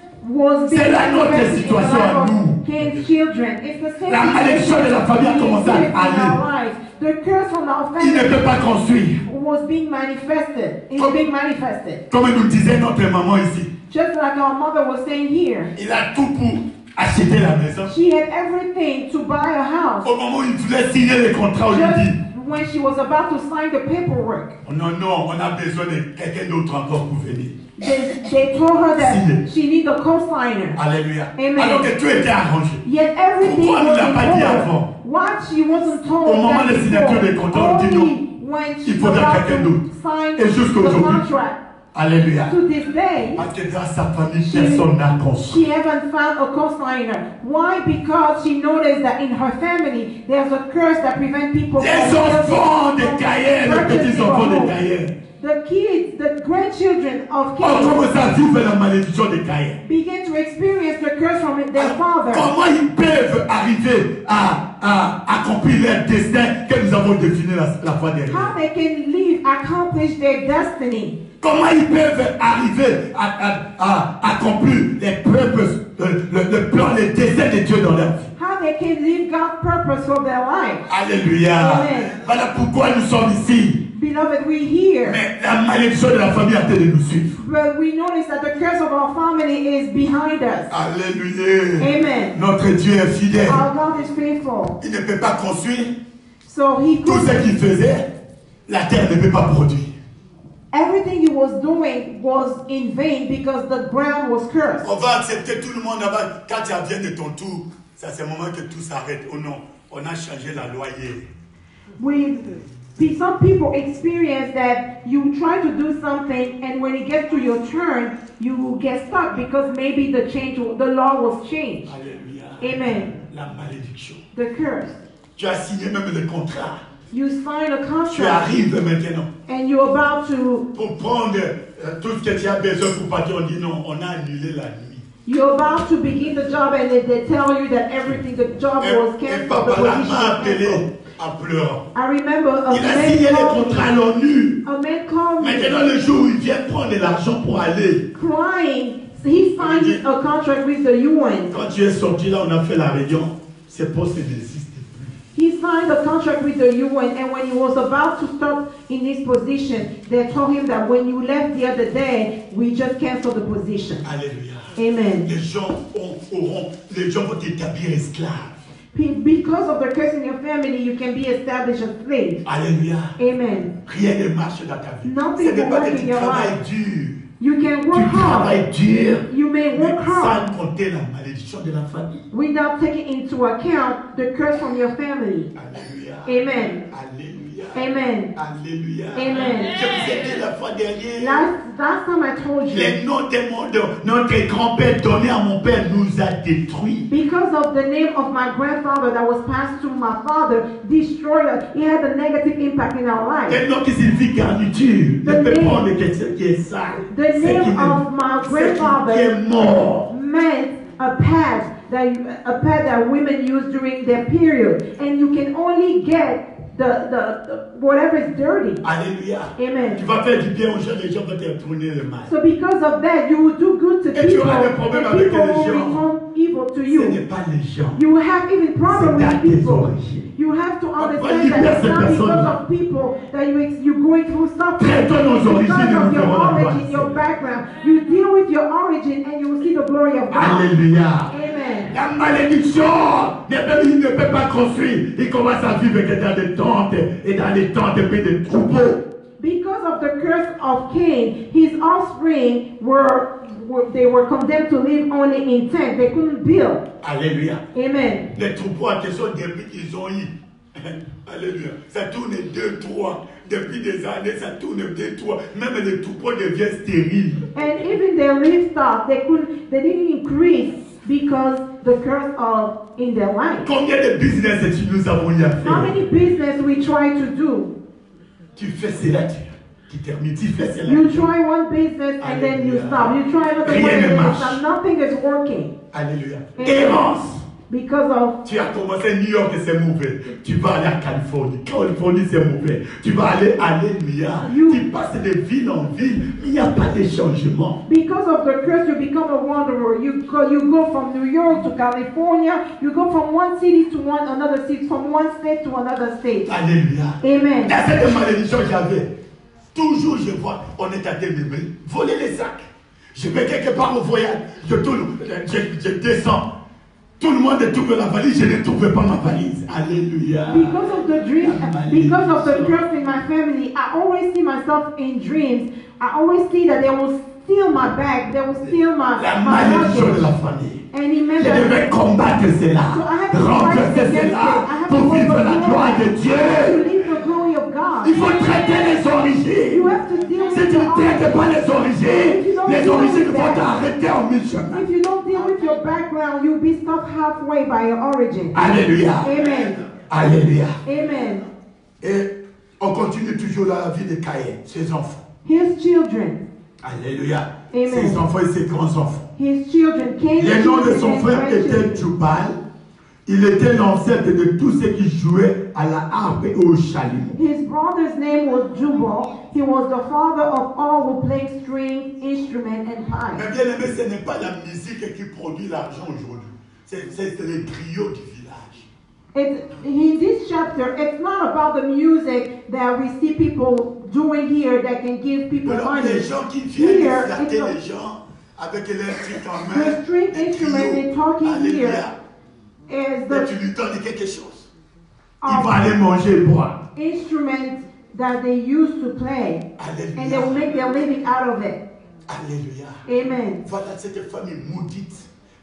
C'est la being notre situation à nous. Cain's children. It's the same La malédiction de la famille a commencé à aller. lives. The curse from our Il ne peut pas construire. was being manifested. It's Comme- being manifested. Comme nous disait notre maman ici. Just like our mother was saying here. Il a tout pour acheter la maison. She had everything to buy a house. Au moment où il voulait signer le contrat, on lui dit when she was about to sign the paperwork, Oh Non, non, on a besoin de quelqu'un d'autre encore pour venir. they, they told her that she needed a co-signer. Alléluia. Amen. Alors que tout était arrangé. Yet everything Pourquoi was l'a pas dit avant? What she wasn't told Au moment that de signature des contrats, on dit when Il faudra about quelqu'un to d'autre. sign Et contract. Alléluia. To this day, Parce que dans famille, personne n'a construit. she haven't found a co-signer. Why? Because she noticed that in her family, there's a curse that prevents people Les from enfants building- de Caïn, les purchasing petits a enfants de. Caïn, The kids, the grandchildren of ont Cain commencé à vivre la malédiction de Caïn. began to experience the curse from their ah, father. Comment ils peuvent arriver à, à accomplir leur destin que nous avons défini la, la fois dernière How they can live, accomplish their destiny. Comment ils peuvent arriver à, à- à accomplir les purposes, le, le- le plan, les desseins de Dieu dans leur vie? How they can live God's purpose for their life? Alléluia. Amen. Voilà pourquoi nous sommes ici. Beloved, we here. Mais la malédiction de la famille a été de nous suivre. But we notice that the curse of our family is behind us. Alléluia. Amen. Notre Dieu est fidèle. Our God is faithful. Il ne peut pas construire. So he Tout ce qu'il faisait, la terre ne peut pas produire. Everything he was doing was in vain because the ground was cursed. On va accepter tout le monde là-bas. Quand tu viens de ton tour, c'est à ce moment que tout s'arrête. Oh non, on a changé la loi hier. We some people experience that you try to do something and when it gets to your turn, you get stuck because maybe the change, the law was changed. Alléluia. Amen. La malédiction. The curse. Tu as signé même le contrat. You sign a Tu contract arrives maintenant and you're about to pour prendre euh, tout ce que tu as besoin pour partir. On dit non, on a annulé la nuit. You're about to begin the job and they, tell you that everything, the job was Et, et canceled, the papa m'a was appelé en pleurant. I remember a Il a signé man le called contrat à l'ONU. Maintenant, le jour où il vient prendre de l'argent pour aller, crying. He signed a contract with the UN. quand tu es sorti là, on a fait la réunion, ces postes n'existent plus. He signed a contract with the UN, and when he was about to start in his position, they told him that when you left the other day, we just canceled the position. Alléluia. Amen. Les gens ont- auront, les gens vont t'établir esclave. Because of the curse in your family, you can be established a slave. Alléluia. Amen. Rien ne marche dans ta vie. Nothing Ce n'est will pas work que in tu your travailles life. dur. You can Tu work hard. dur, You may work hard sans compter la malédiction de la famille. without taking into account the curse from your family. Alléluia. Amen. Alléluia. Amen. Alléluia. Amen. Je vous ai dit la fois dernière. Last, last time I told you, Les noms de mon de notre grand-père donné à mon père nous a détruits. because of the name of my grandfather that was passed to my father, destroyed us, he had a negative impact in our life. Un nom qui signifie garniture. Ne The peut name- prendre quelqu'un qui est sale. The name of my grandfather qui est mort. meant a pad that a pad that women use during their period, and you can only get the the, the whatever is dirty. Alléluia. Amen. Tu vas faire du bien aux gens, les gens vont te retourner le mal. So because of that, you will do good to Et tu people, auras des problèmes and avec people les will gens. evil to Ce you. n'est pas les gens. You will have even problem C'est à with people. origines. You have to understand that it's not because of people that you you're going through stuff. Traitons nos because et of your verrons la gloire origin, your background. You deal with your origin and you will see the glory of God. Alléluia. Amen. La malédiction ne peut, il ne peut pas construire. Il commence à vivre que dans des tentes et dans les tentes et puis des troupeaux. Because of the curse of Cain, his offspring were, they were condemned to live only in tents. They couldn't build. Alléluia. Amen. Les troupeaux en question depuis qu'ils ont eu. (laughs) Alléluia. Ça tourne deux, trois. Depuis des années, ça tourne deux, trois. Même les troupeaux deviennent stériles. And even their livestock, they couldn't, they didn't increase because the curse of in their life. Combien de business tu nous avons à How many business we try to do? Tu fais cela, tu, tu termines. Tu fais cela. You try one business and then you stop. You try another Rien one ne and then you marche. stop. Nothing is working Alléluia. Amen. Because of Tu as commencé New York, c'est mauvais. Tu vas aller à Californie. Californie, c'est mauvais. Tu vas aller à. You- Tu passes de ville en ville. mais Il n'y a pas de changement. because of the curse. You become a wanderer. You go, you go from New York to California. You go from one city to one another city, from one state to another state. Alléluia. Amen. Dans cette malédiction que j'avais, toujours je vois, on est à de me voler les sacs. Je vais quelque part au voyage, je tourne, je, je descends. Tout le monde trouve la valise, je ne trouve pas ma valise. Alléluia. Because of the dream, because of the curse in my family, I always see myself in dreams. I always see that they will steal my bag, they will steal my, La malédiction de la famille. And he Je devais combattre cela, So I have to fight renverser cela pour vivre la gloire de Dieu. Il faut traiter les origines. Si tu ne traites pas les origines, les origines vont t'arrêter en mi-chemin. If you don't deal with your background, you'll be stopped halfway by your origin. Alléluia. Amen. Alléluia. Amen. Et on continue toujours la vie de Caïn, ses enfants. His children, Alléluia. Amen. Ses enfants et ses grands-enfants. his children, Cain, Les noms de children, son frère étaient. Jubal. Il était l'ancêtre de tous ceux qui jouaient à la harpe et au chalumeau. His brother's name was Jubal. He was the father of all who played string, instrument, and Mais pipe. bien aimé, ce n'est pas la musique qui produit l'argent aujourd'hui. C'est c'est le trio du village. It's, in this chapter, it's not about the music that we see people doing here that can give people Alors, money. les gens qui viennent Here, les gens avec truc en main. The string les instrument trios. they're talking Alléluia. here is Et tu the lui donnes quelque chose. Il va um, aller manger et boire. instrument that they used to play, and they will Alléluia. make their living out of it. Alléluia. Amen. Voilà cette famille maudite.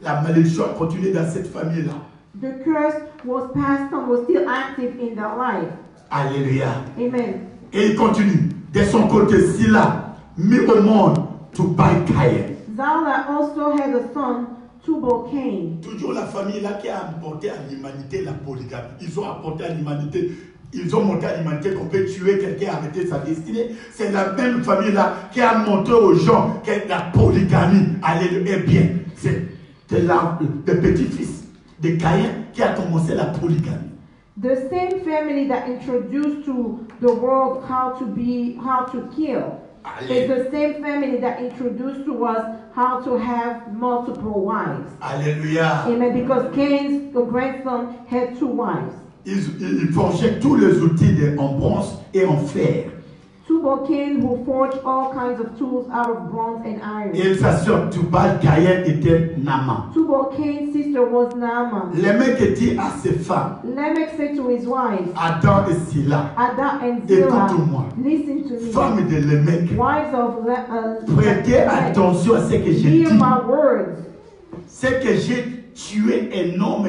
La malédiction a continué dans cette famille-là. The curse was passed on, was still active in their life. Alléluia. Amen. Et il continue. De son côté, Silla mit au monde Tubal Caïn. Zala also had a son, Tubal Cain. Toujours la famille là qui a apporté à l'humanité la polygamie. Ils ont apporté à l'humanité, ils ont montré à l'humanité qu'on peut tuer quelqu'un et arrêter sa destinée. C'est la même famille là qui a montré aux gens que la polygamie allait est bien. C'est le petit-fils de Caïn qui a commencé la polygamie. The same family that introduced to the world how to be, how to kill. It's the same family that introduced to us how to have multiple wives. Alléluia. Amen. Because Cain's the grandson had two wives. Ils, ils forgeaient tous les outils en bronze et en fer. Tubal Cain who forged all kinds of tools out of bronze and iron. Et sa sœur Tubal Caïn était Nama. Tubal Cain's sister was Naaman. Les mecs dit à ses femmes, Lamech said to his wives, Adam et Silla, Ada and Zillah, Écoute-moi. listen to me. femmes de Lémec, Wives of La- uh, prêtez attention à ce que j'ai hear my words. Ce que j'ai tué un homme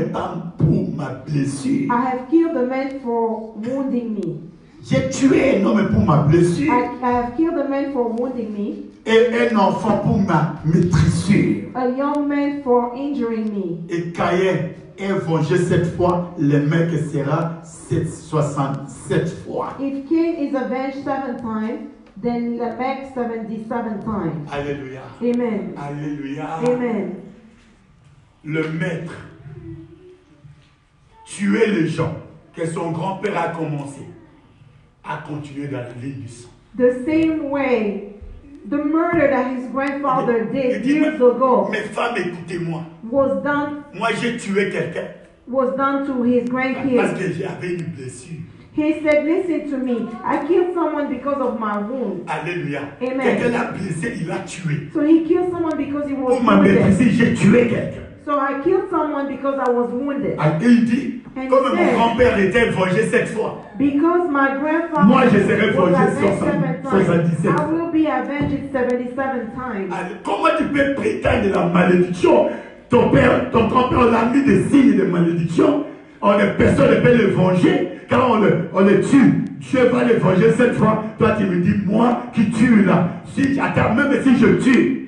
pour ma blessure. I have killed the man for wounding me. J'ai tué un homme pour ma blessure I, I have killed a man for wounding me, et un enfant pour ma maîtrisure. a young man for injuring me. Et Caïn est vengé cette fois, le mec sera 67 fois. If Cain is avenged seven times, then Lamech 77 times. Alléluia. Amen. Alléluia. Amen. Le maître tuer les gens que son grand-père a commencé à continuer dans la ligne du sang. The same way, the murder that his grandfather did years ago Mes femmes, écoutez-moi. was done Moi, j'ai tué quelqu'un was done to his parce grandkids. que j'avais une blessure. He said, Listen to me. I killed someone because of my wound. Alléluia. Amen. Quelqu'un l'a blessé, il l'a tué. So he killed someone because he was Pour ma wounded. j'ai tué quelqu'un. So I killed someone because I was wounded. Ah, Et il dit, comme mon grand-père était vengé cette fois, Because my grandfather Moi, je serai was vengé avenged 60 seven times, 77. I will be avenged 77 times. allez, comment tu peux prétendre la malédiction? Ton père, ton grand-père, on a mis des signes de malédiction. On est, personne ne peut le venger. Quand on le, on le tue, Dieu va le venger cette fois. Toi, tu me dis, moi qui tue là, si, attends, même si je tue,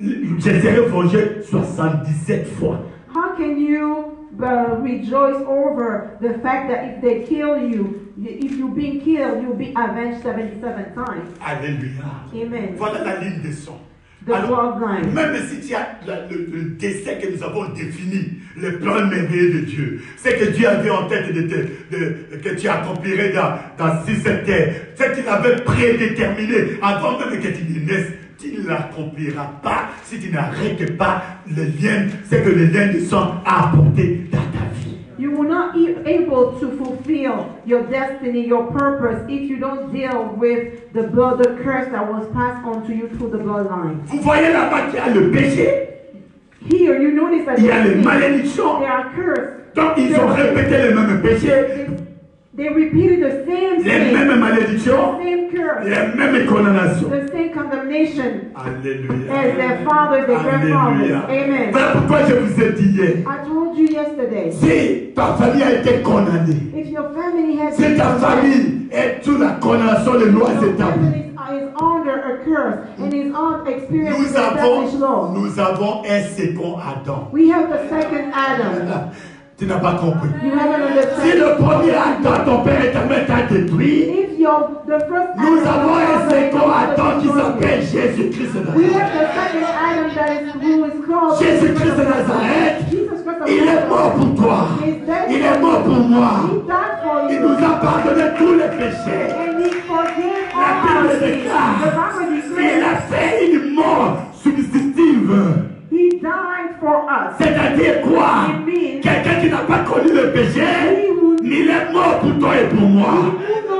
je serai vengé 77 fois. How can you uh, rejoice over the fact that if they kill you, if you're being killed, you'll be avenged 77 times? Alléluia. Amen. Voilà la ligne de sang. The bloodline. même si tu as le, le décès que nous avons défini, le plan merveilleux de Dieu, c'est que Dieu avait en tête de, te- de- que tu accomplirais dans, dans cette terre, c'est qu'il avait prédéterminé avant même que tu naisses, tu ne l'accompliras pas si tu n'arrêtes pas le lien, c'est que le lien de sang a apporté dans ta vie. You will not be able to fulfill your destiny, your purpose, if you don't deal with the blood, the curse that was passed on to you through the bloodline. Vous voyez là-bas qu'il y a le péché, Here, you notice that il y a les malédictions. are curses. Donc ils ont répété les mêmes péchés, They, repeated the same les thing, mêmes the same curse, les mêmes condamnations. the same condemnation Alléluia. as their fathers, their grandfathers. Amen. Voilà pourquoi je vous ai dit hier. I told you yesterday, Si ta famille a été condamnée, if your family has si been ta condemned, famille est sous la condamnation des lois établies, is under a curse and is on experiencing nous avons, law. nous avons un second Adam. We have the second Adam. (laughs) Tu n'as pas compris. Si le premier Adam, ton père éternel t'a détruit, nous avons un second Adam qui s'appelle Jésus-Christ de Nazareth. Jésus-Christ de Nazareth, il est mort pour toi. Il est mort pour moi. Il nous a pardonné tous les péchés. La Bible déclare, The Bible il declares a fait une mort substitutive. He died for us. C'est-à-dire quoi? Quelqu'un qui n'a pas connu le péché, il est mort pour toi et pour moi.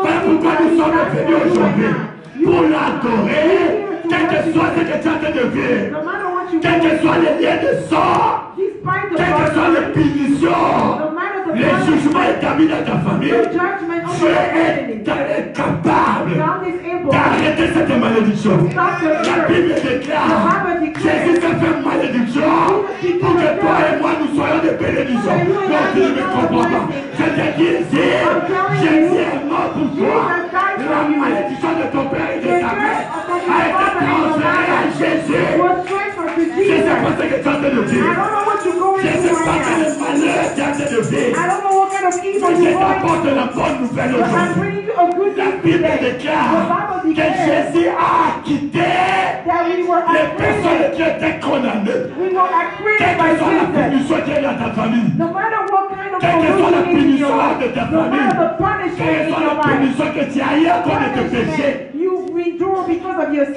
Voilà pourquoi nous sommes venus aujourd'hui. Pour l'adorer, quel que soit ce que tu as de vivre, quels que soient les liens de sang, quelles que soient les punitions, les jugements établis dans ta famille, Dieu the est capable d'arrêter cette malédiction. La. Bible déclare, Jésus a fait malédiction pour que toi et moi nous soyons des bénédictions. Non, tu ne me comprends pas. Je te dis ici, Jésus est mort pour toi. La malédiction de ton père et de ta mère a été transférée à Jésus. Jesus. pas ce que tu train de I dire. don't know what you're going Je ne sais through pas now. malheur tu train de I vivre. don't know what kind of evil Mais je t'apporte la bonne nouvelle aujourd'hui. La Bible déclare que Jésus a quitté les personnes qui étaient condamnées. Quelle que soit la punition qu'il y a dans ta famille, No matter what kind of Quelle que soit la punition de ta no famille, quelle que soit la punition que tu as eu à cause de tes péchés,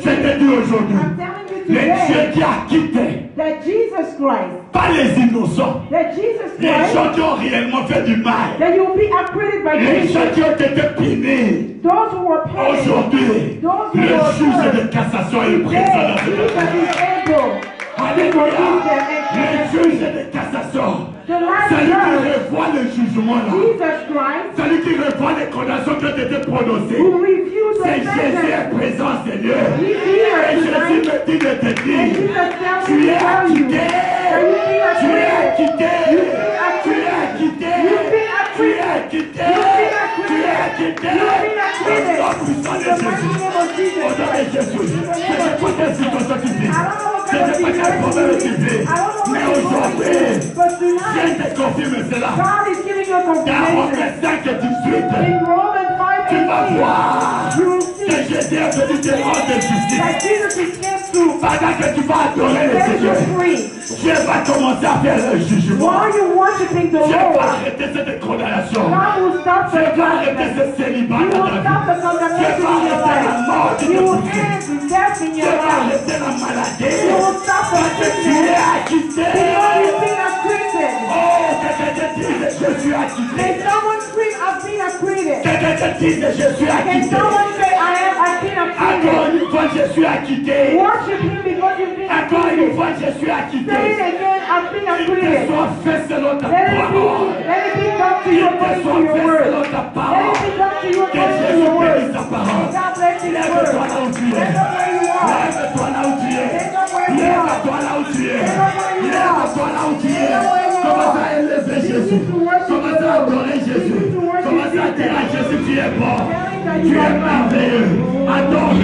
sin. te dis aujourd'hui, le Dieu qui a quitté, that Jesus Christ, pas les innocents, that Jesus les gens qui ont réellement fait du mal, that you'll be acquitted by les Jesus. gens qui ont été punis, aujourd'hui, le juge de cassation est présent dans able. Alléluia. Le juge de cassation, celui qui revoit le jugement là, celui qui revoit les condamnations qui ont été prononcées, c'est Jésus est présent, Seigneur. Et Jésus me dit de te dire, tu es acquitté, tu es acquitté, tu es acquitté, acquitté, You've been tu puissant de Jésus. Au nom de. Jésus. Je pas. Mais aujourd'hui, But Dieu tonight, te confirme cela. God is giving you a Dans confirmation. Romains 5 et 18, In Romans 5 tu vas voir you will que see Jésus est venu te rendre justice. that Jesus is came to Pendant que tu vas adorer le set Seigneur, you free. Dieu va commencer à faire le jugement. While you're worshiping the Dieu va Lord, arrêter cette condamnation. God will stop the Dieu va arrêter judgment. ce célibat You dans will ta stop vie. the condemnation in your life. You will end with death in Dieu your va life. arrêter la maladie. You will stop the Parce que tu es sickness acquitté. because you've been acquitted. Oh, que quelqu'un dise, je suis acquitté. Can someone scream, I've been acquitted? Que quelqu'un dise, je suis acquitté. Encore une fois, je suis acquitté. Encore une fois, je suis acquitté. te selon ta parole. te selon ta parole. Que Jésus bénisse ta parole. Lève-toi là où tu es. Stand up where you are. Lève-toi là où tu es. Stand up where you are. Lève-toi là où tu es. Lève-toi là où tu es. Commence à élever Jésus? Commence à adorer Jésus? À Jésus, tu es bon. Tu es merveilleux. Adore.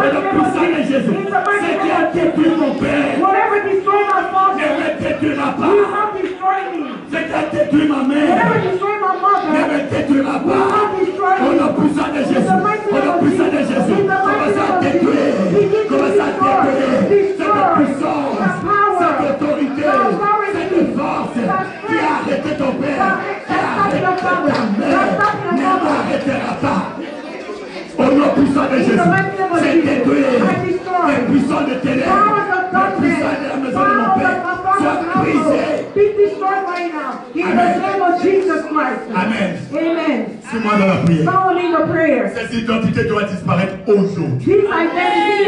Mais le puissant de Jésus, ce qui a détruit mon père. Ne me détruira pas. Ce qui a détruit ma mère. Ne me détruira pas. Au nom puissant de Jésus, au nom puissant de Jésus, commence à détruire, commence à détruire cette puissance, cette autorité, cette force qui a arrêté ton père, qui a arrêté ta mère, ne m'arrêtera pas. Au nom puissant de Jésus. Les puissants de ténèbres, les puissants de la maison de mon Père. Amen. Amen. C'est moi dans la prière. Cette identité doit disparaître aujourd'hui. Cette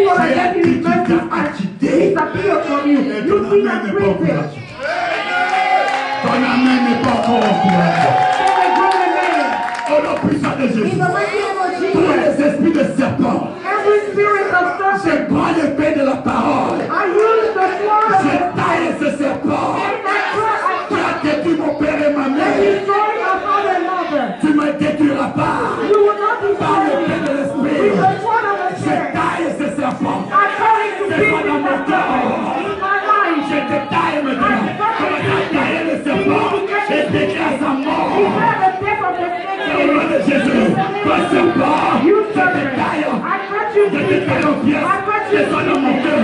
identité t'a acquitté. Et ton amen n'est pas encouragé. Ton amen n'est pas encore. Au nom puissant de Jésus, tous les esprits de serpent, je prends le pain de la parole. Je taille ce serpent. Tu as détruit mon père et ma mère. Tu ne me détruiras pas. You not Par le de l'esprit. Je taille ce serpent. C'est pas dans mon corps. Je te taille maintenant. Je taille le serpent. Et déclare sa mort. Au nom de Jésus. Pas serpent. Je David Calampière, mon cœur,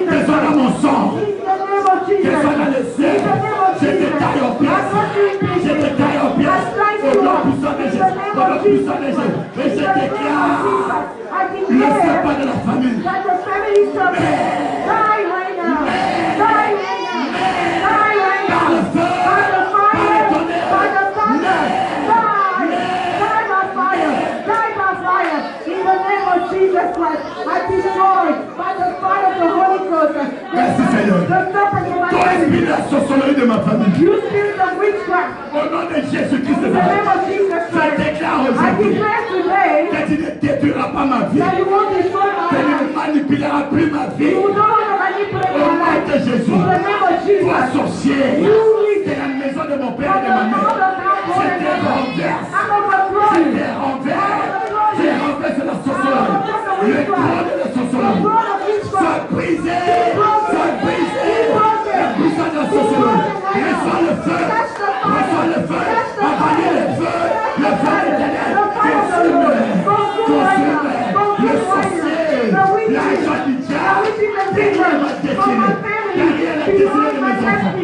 c'est ça mon sang, les ailes, je te taille en place, je te taille en Jésus, et je déclare, ne sois de la famille, Merci Seigneur. Toi, esprit de la sorcellerie de ma famille. Au nom de Jésus-Christ je déclare aujourd'hui que tu ne détruiras pas ma vie. Que Tu ne manipuleras plus ma vie. Au nom de Jésus. Toi, sorcière. Testosterone. Laisse-moi le feu. Laisse-moi le feu. Abattez le feu. Le feu de ténèbres. Consumez. Le sorcier. L'argent du diable. Derrière ma destinée. Derrière la destinée de mes enfants.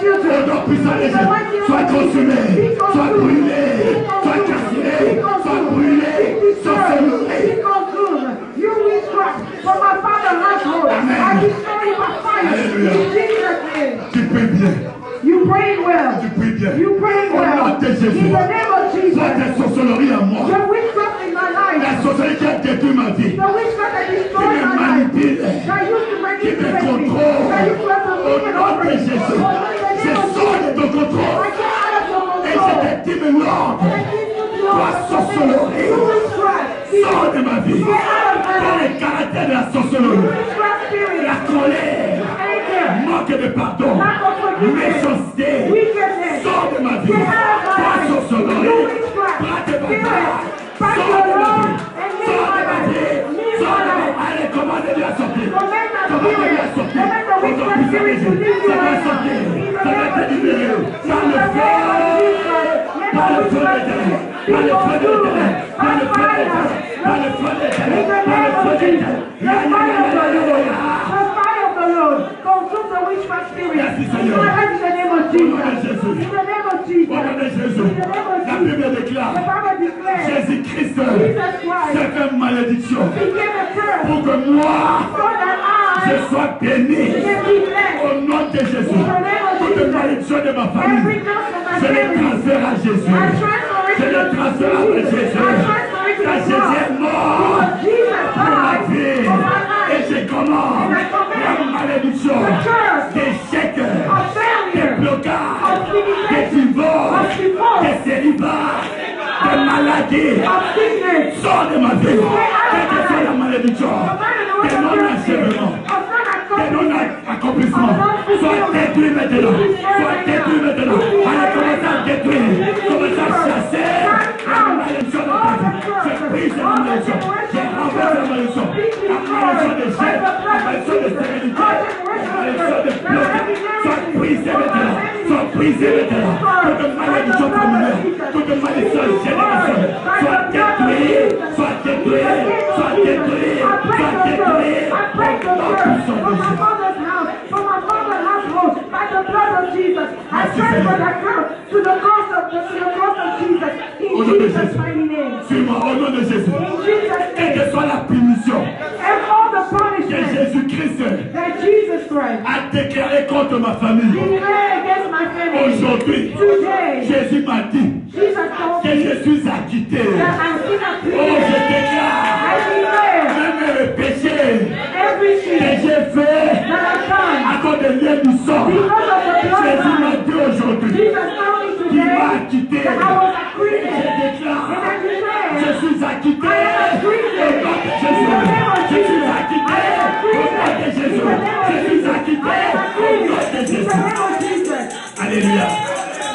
Au nom puissant de Jésus, sois consumé, sois brûlé, Jésus. I transfer it Je to les the transfère à Jesus. Jésus. Car Jésus est mort pour ma vie. Et je commande la malédiction d'échec, of des blocages, des divorces, des célibats, des maladies. Sors de ma vie. Quelle que soit la malédiction, des non-achèvements, des non-accomplissements, sois détruit maintenant. Sois détruit maintenant. Détruire. Commencez à chasser la malédiction de ta vie. Je brise la malédiction. Je renverse la malédiction. La malédiction de chef, la malédiction de stérilité, la malédiction de blocage. Sois brisée maintenant. Sois brisée maintenant. Toute malédiction familiale, toute malédiction générationnelle, sois détruite, sois détruite, sois détruite, sois détruite. Au nom puissant de Jésus. Au nom de Jésus. Suis-moi au nom de Jésus. Quelle que soit la punition que Jésus-Christ That Jesus Christ a déclaré contre ma famille, declared against my family aujourd'hui, today, Jésus m'a dit Jesus told que me je suis acquitté. that I'm Oh, je déclare, I declare même le péché que j'ai fait that I've done à cause des liens du sang, because of the Jésus m'a blood. dit aujourd'hui qu'il m'a acquitté. Je déclare, je suis acquitté. Au nom de Jésus, je suis acquitté. Au nom de. Jésus, je suis acquitté. Au nom de Jésus. Alléluia.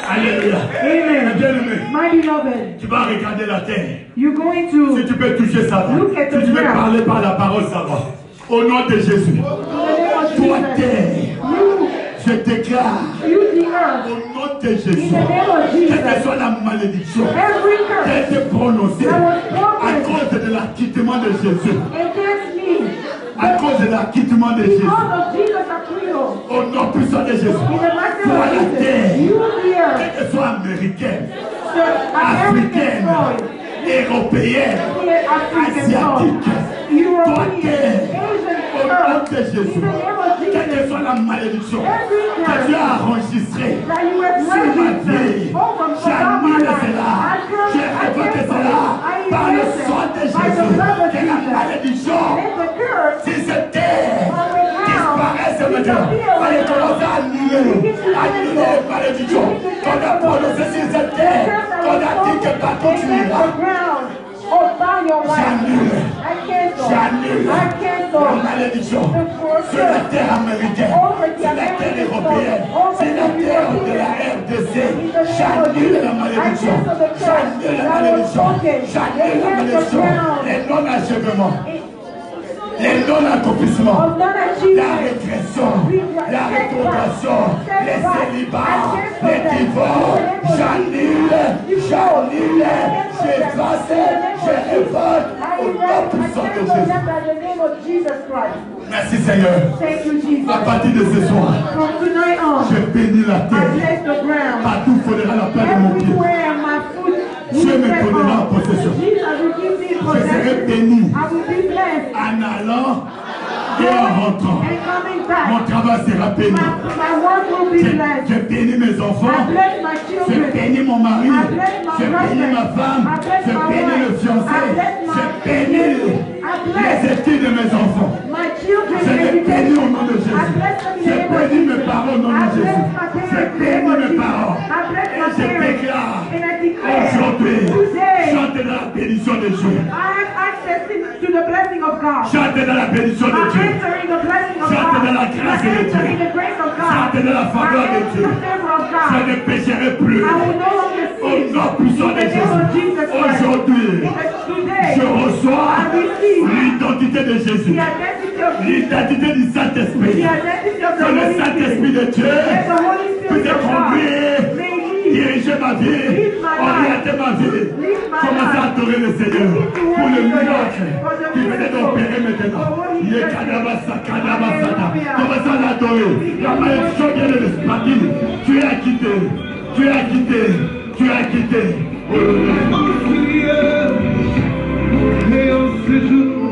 Alléluia. Amen. My beloved, tu vas regarder la terre. you're going Si to, tu peux toucher ça va. Si tu peux parler par la parole, ça va. Au nom de Jésus. in the name of Toi, Jesus, terre, you, je déclare you the earth, au nom de in Jésus. the name of Quelle que Jesus, soit la malédiction every qui a curse été prononcée à cause de l'acquittement de Jésus. against me, À cause de l'acquittement de Jésus. because of Jesus' acquittal, Au nom puissant de Jésus. in the mighty name Toi, of la Jesus, terre, quelle que soit américaine, africaine, européenne, asiatique, toi, terre, Asian au nom de Jésus. That you have sur ma vie, j'annule cela. Je révoque cela par le sang de Jésus. Que la malédiction, si cette terre disparaisse maintenant, allez commencer à annuler, annuler les malédictions. Qu'on a prononcées sur cette terre, qu'on a dit que partout tu iras. J'annule. J'annule la malédiction sur la terre américaine, sur la terre européenne, sur la terre de la RDC. J'annule la malédiction. J'annule la malédiction. J'annule la malédiction. Les non-achèvements, les non-accomplissements, la régression, la rétrogression, les célibats, les divorces. J'annule, j'annule, j'efface, je au nom puissant de Jésus. Merci Seigneur. Thank you, Jesus. À partir de ce soir, je bénis la terre. Partout faudra la paix de mon pied. Everywhere my foot Dieu will me step donnera en et en rentrant, mon travail sera béni. Je bénis mes enfants. Je bénis mon mari. Je bénis ma femme. Je bénis le fiancé. Je bénis les esprits de mes enfants. Je les bénis au nom de Jésus. Je bénis mes parents au nom de Jésus. Je bénis mes parents. Et je déclare aujourd'hui, chante dans la bénédiction de Dieu. Chante dans la bénédiction de Dieu. Chante dans la grâce de Dieu. Chante dans la faveur de Dieu. Je ne pécherai plus. Au nom puissant de Jésus. Aujourd'hui, je reçois l'identité de Jésus, l'identité du Saint-Esprit. Que le Saint-Esprit de Dieu puisse conduire dirigez ma vie, orientez ma vie. Commencez à adorer le Seigneur pour le miracle qui venait d'opérer maintenant. Il est Kadabasa, Kadabasada. Commencez à l'adorer. La malédiction vient de l'espagne. Tu es acquitté, tu es acquitté, tu es acquitté. Thank you.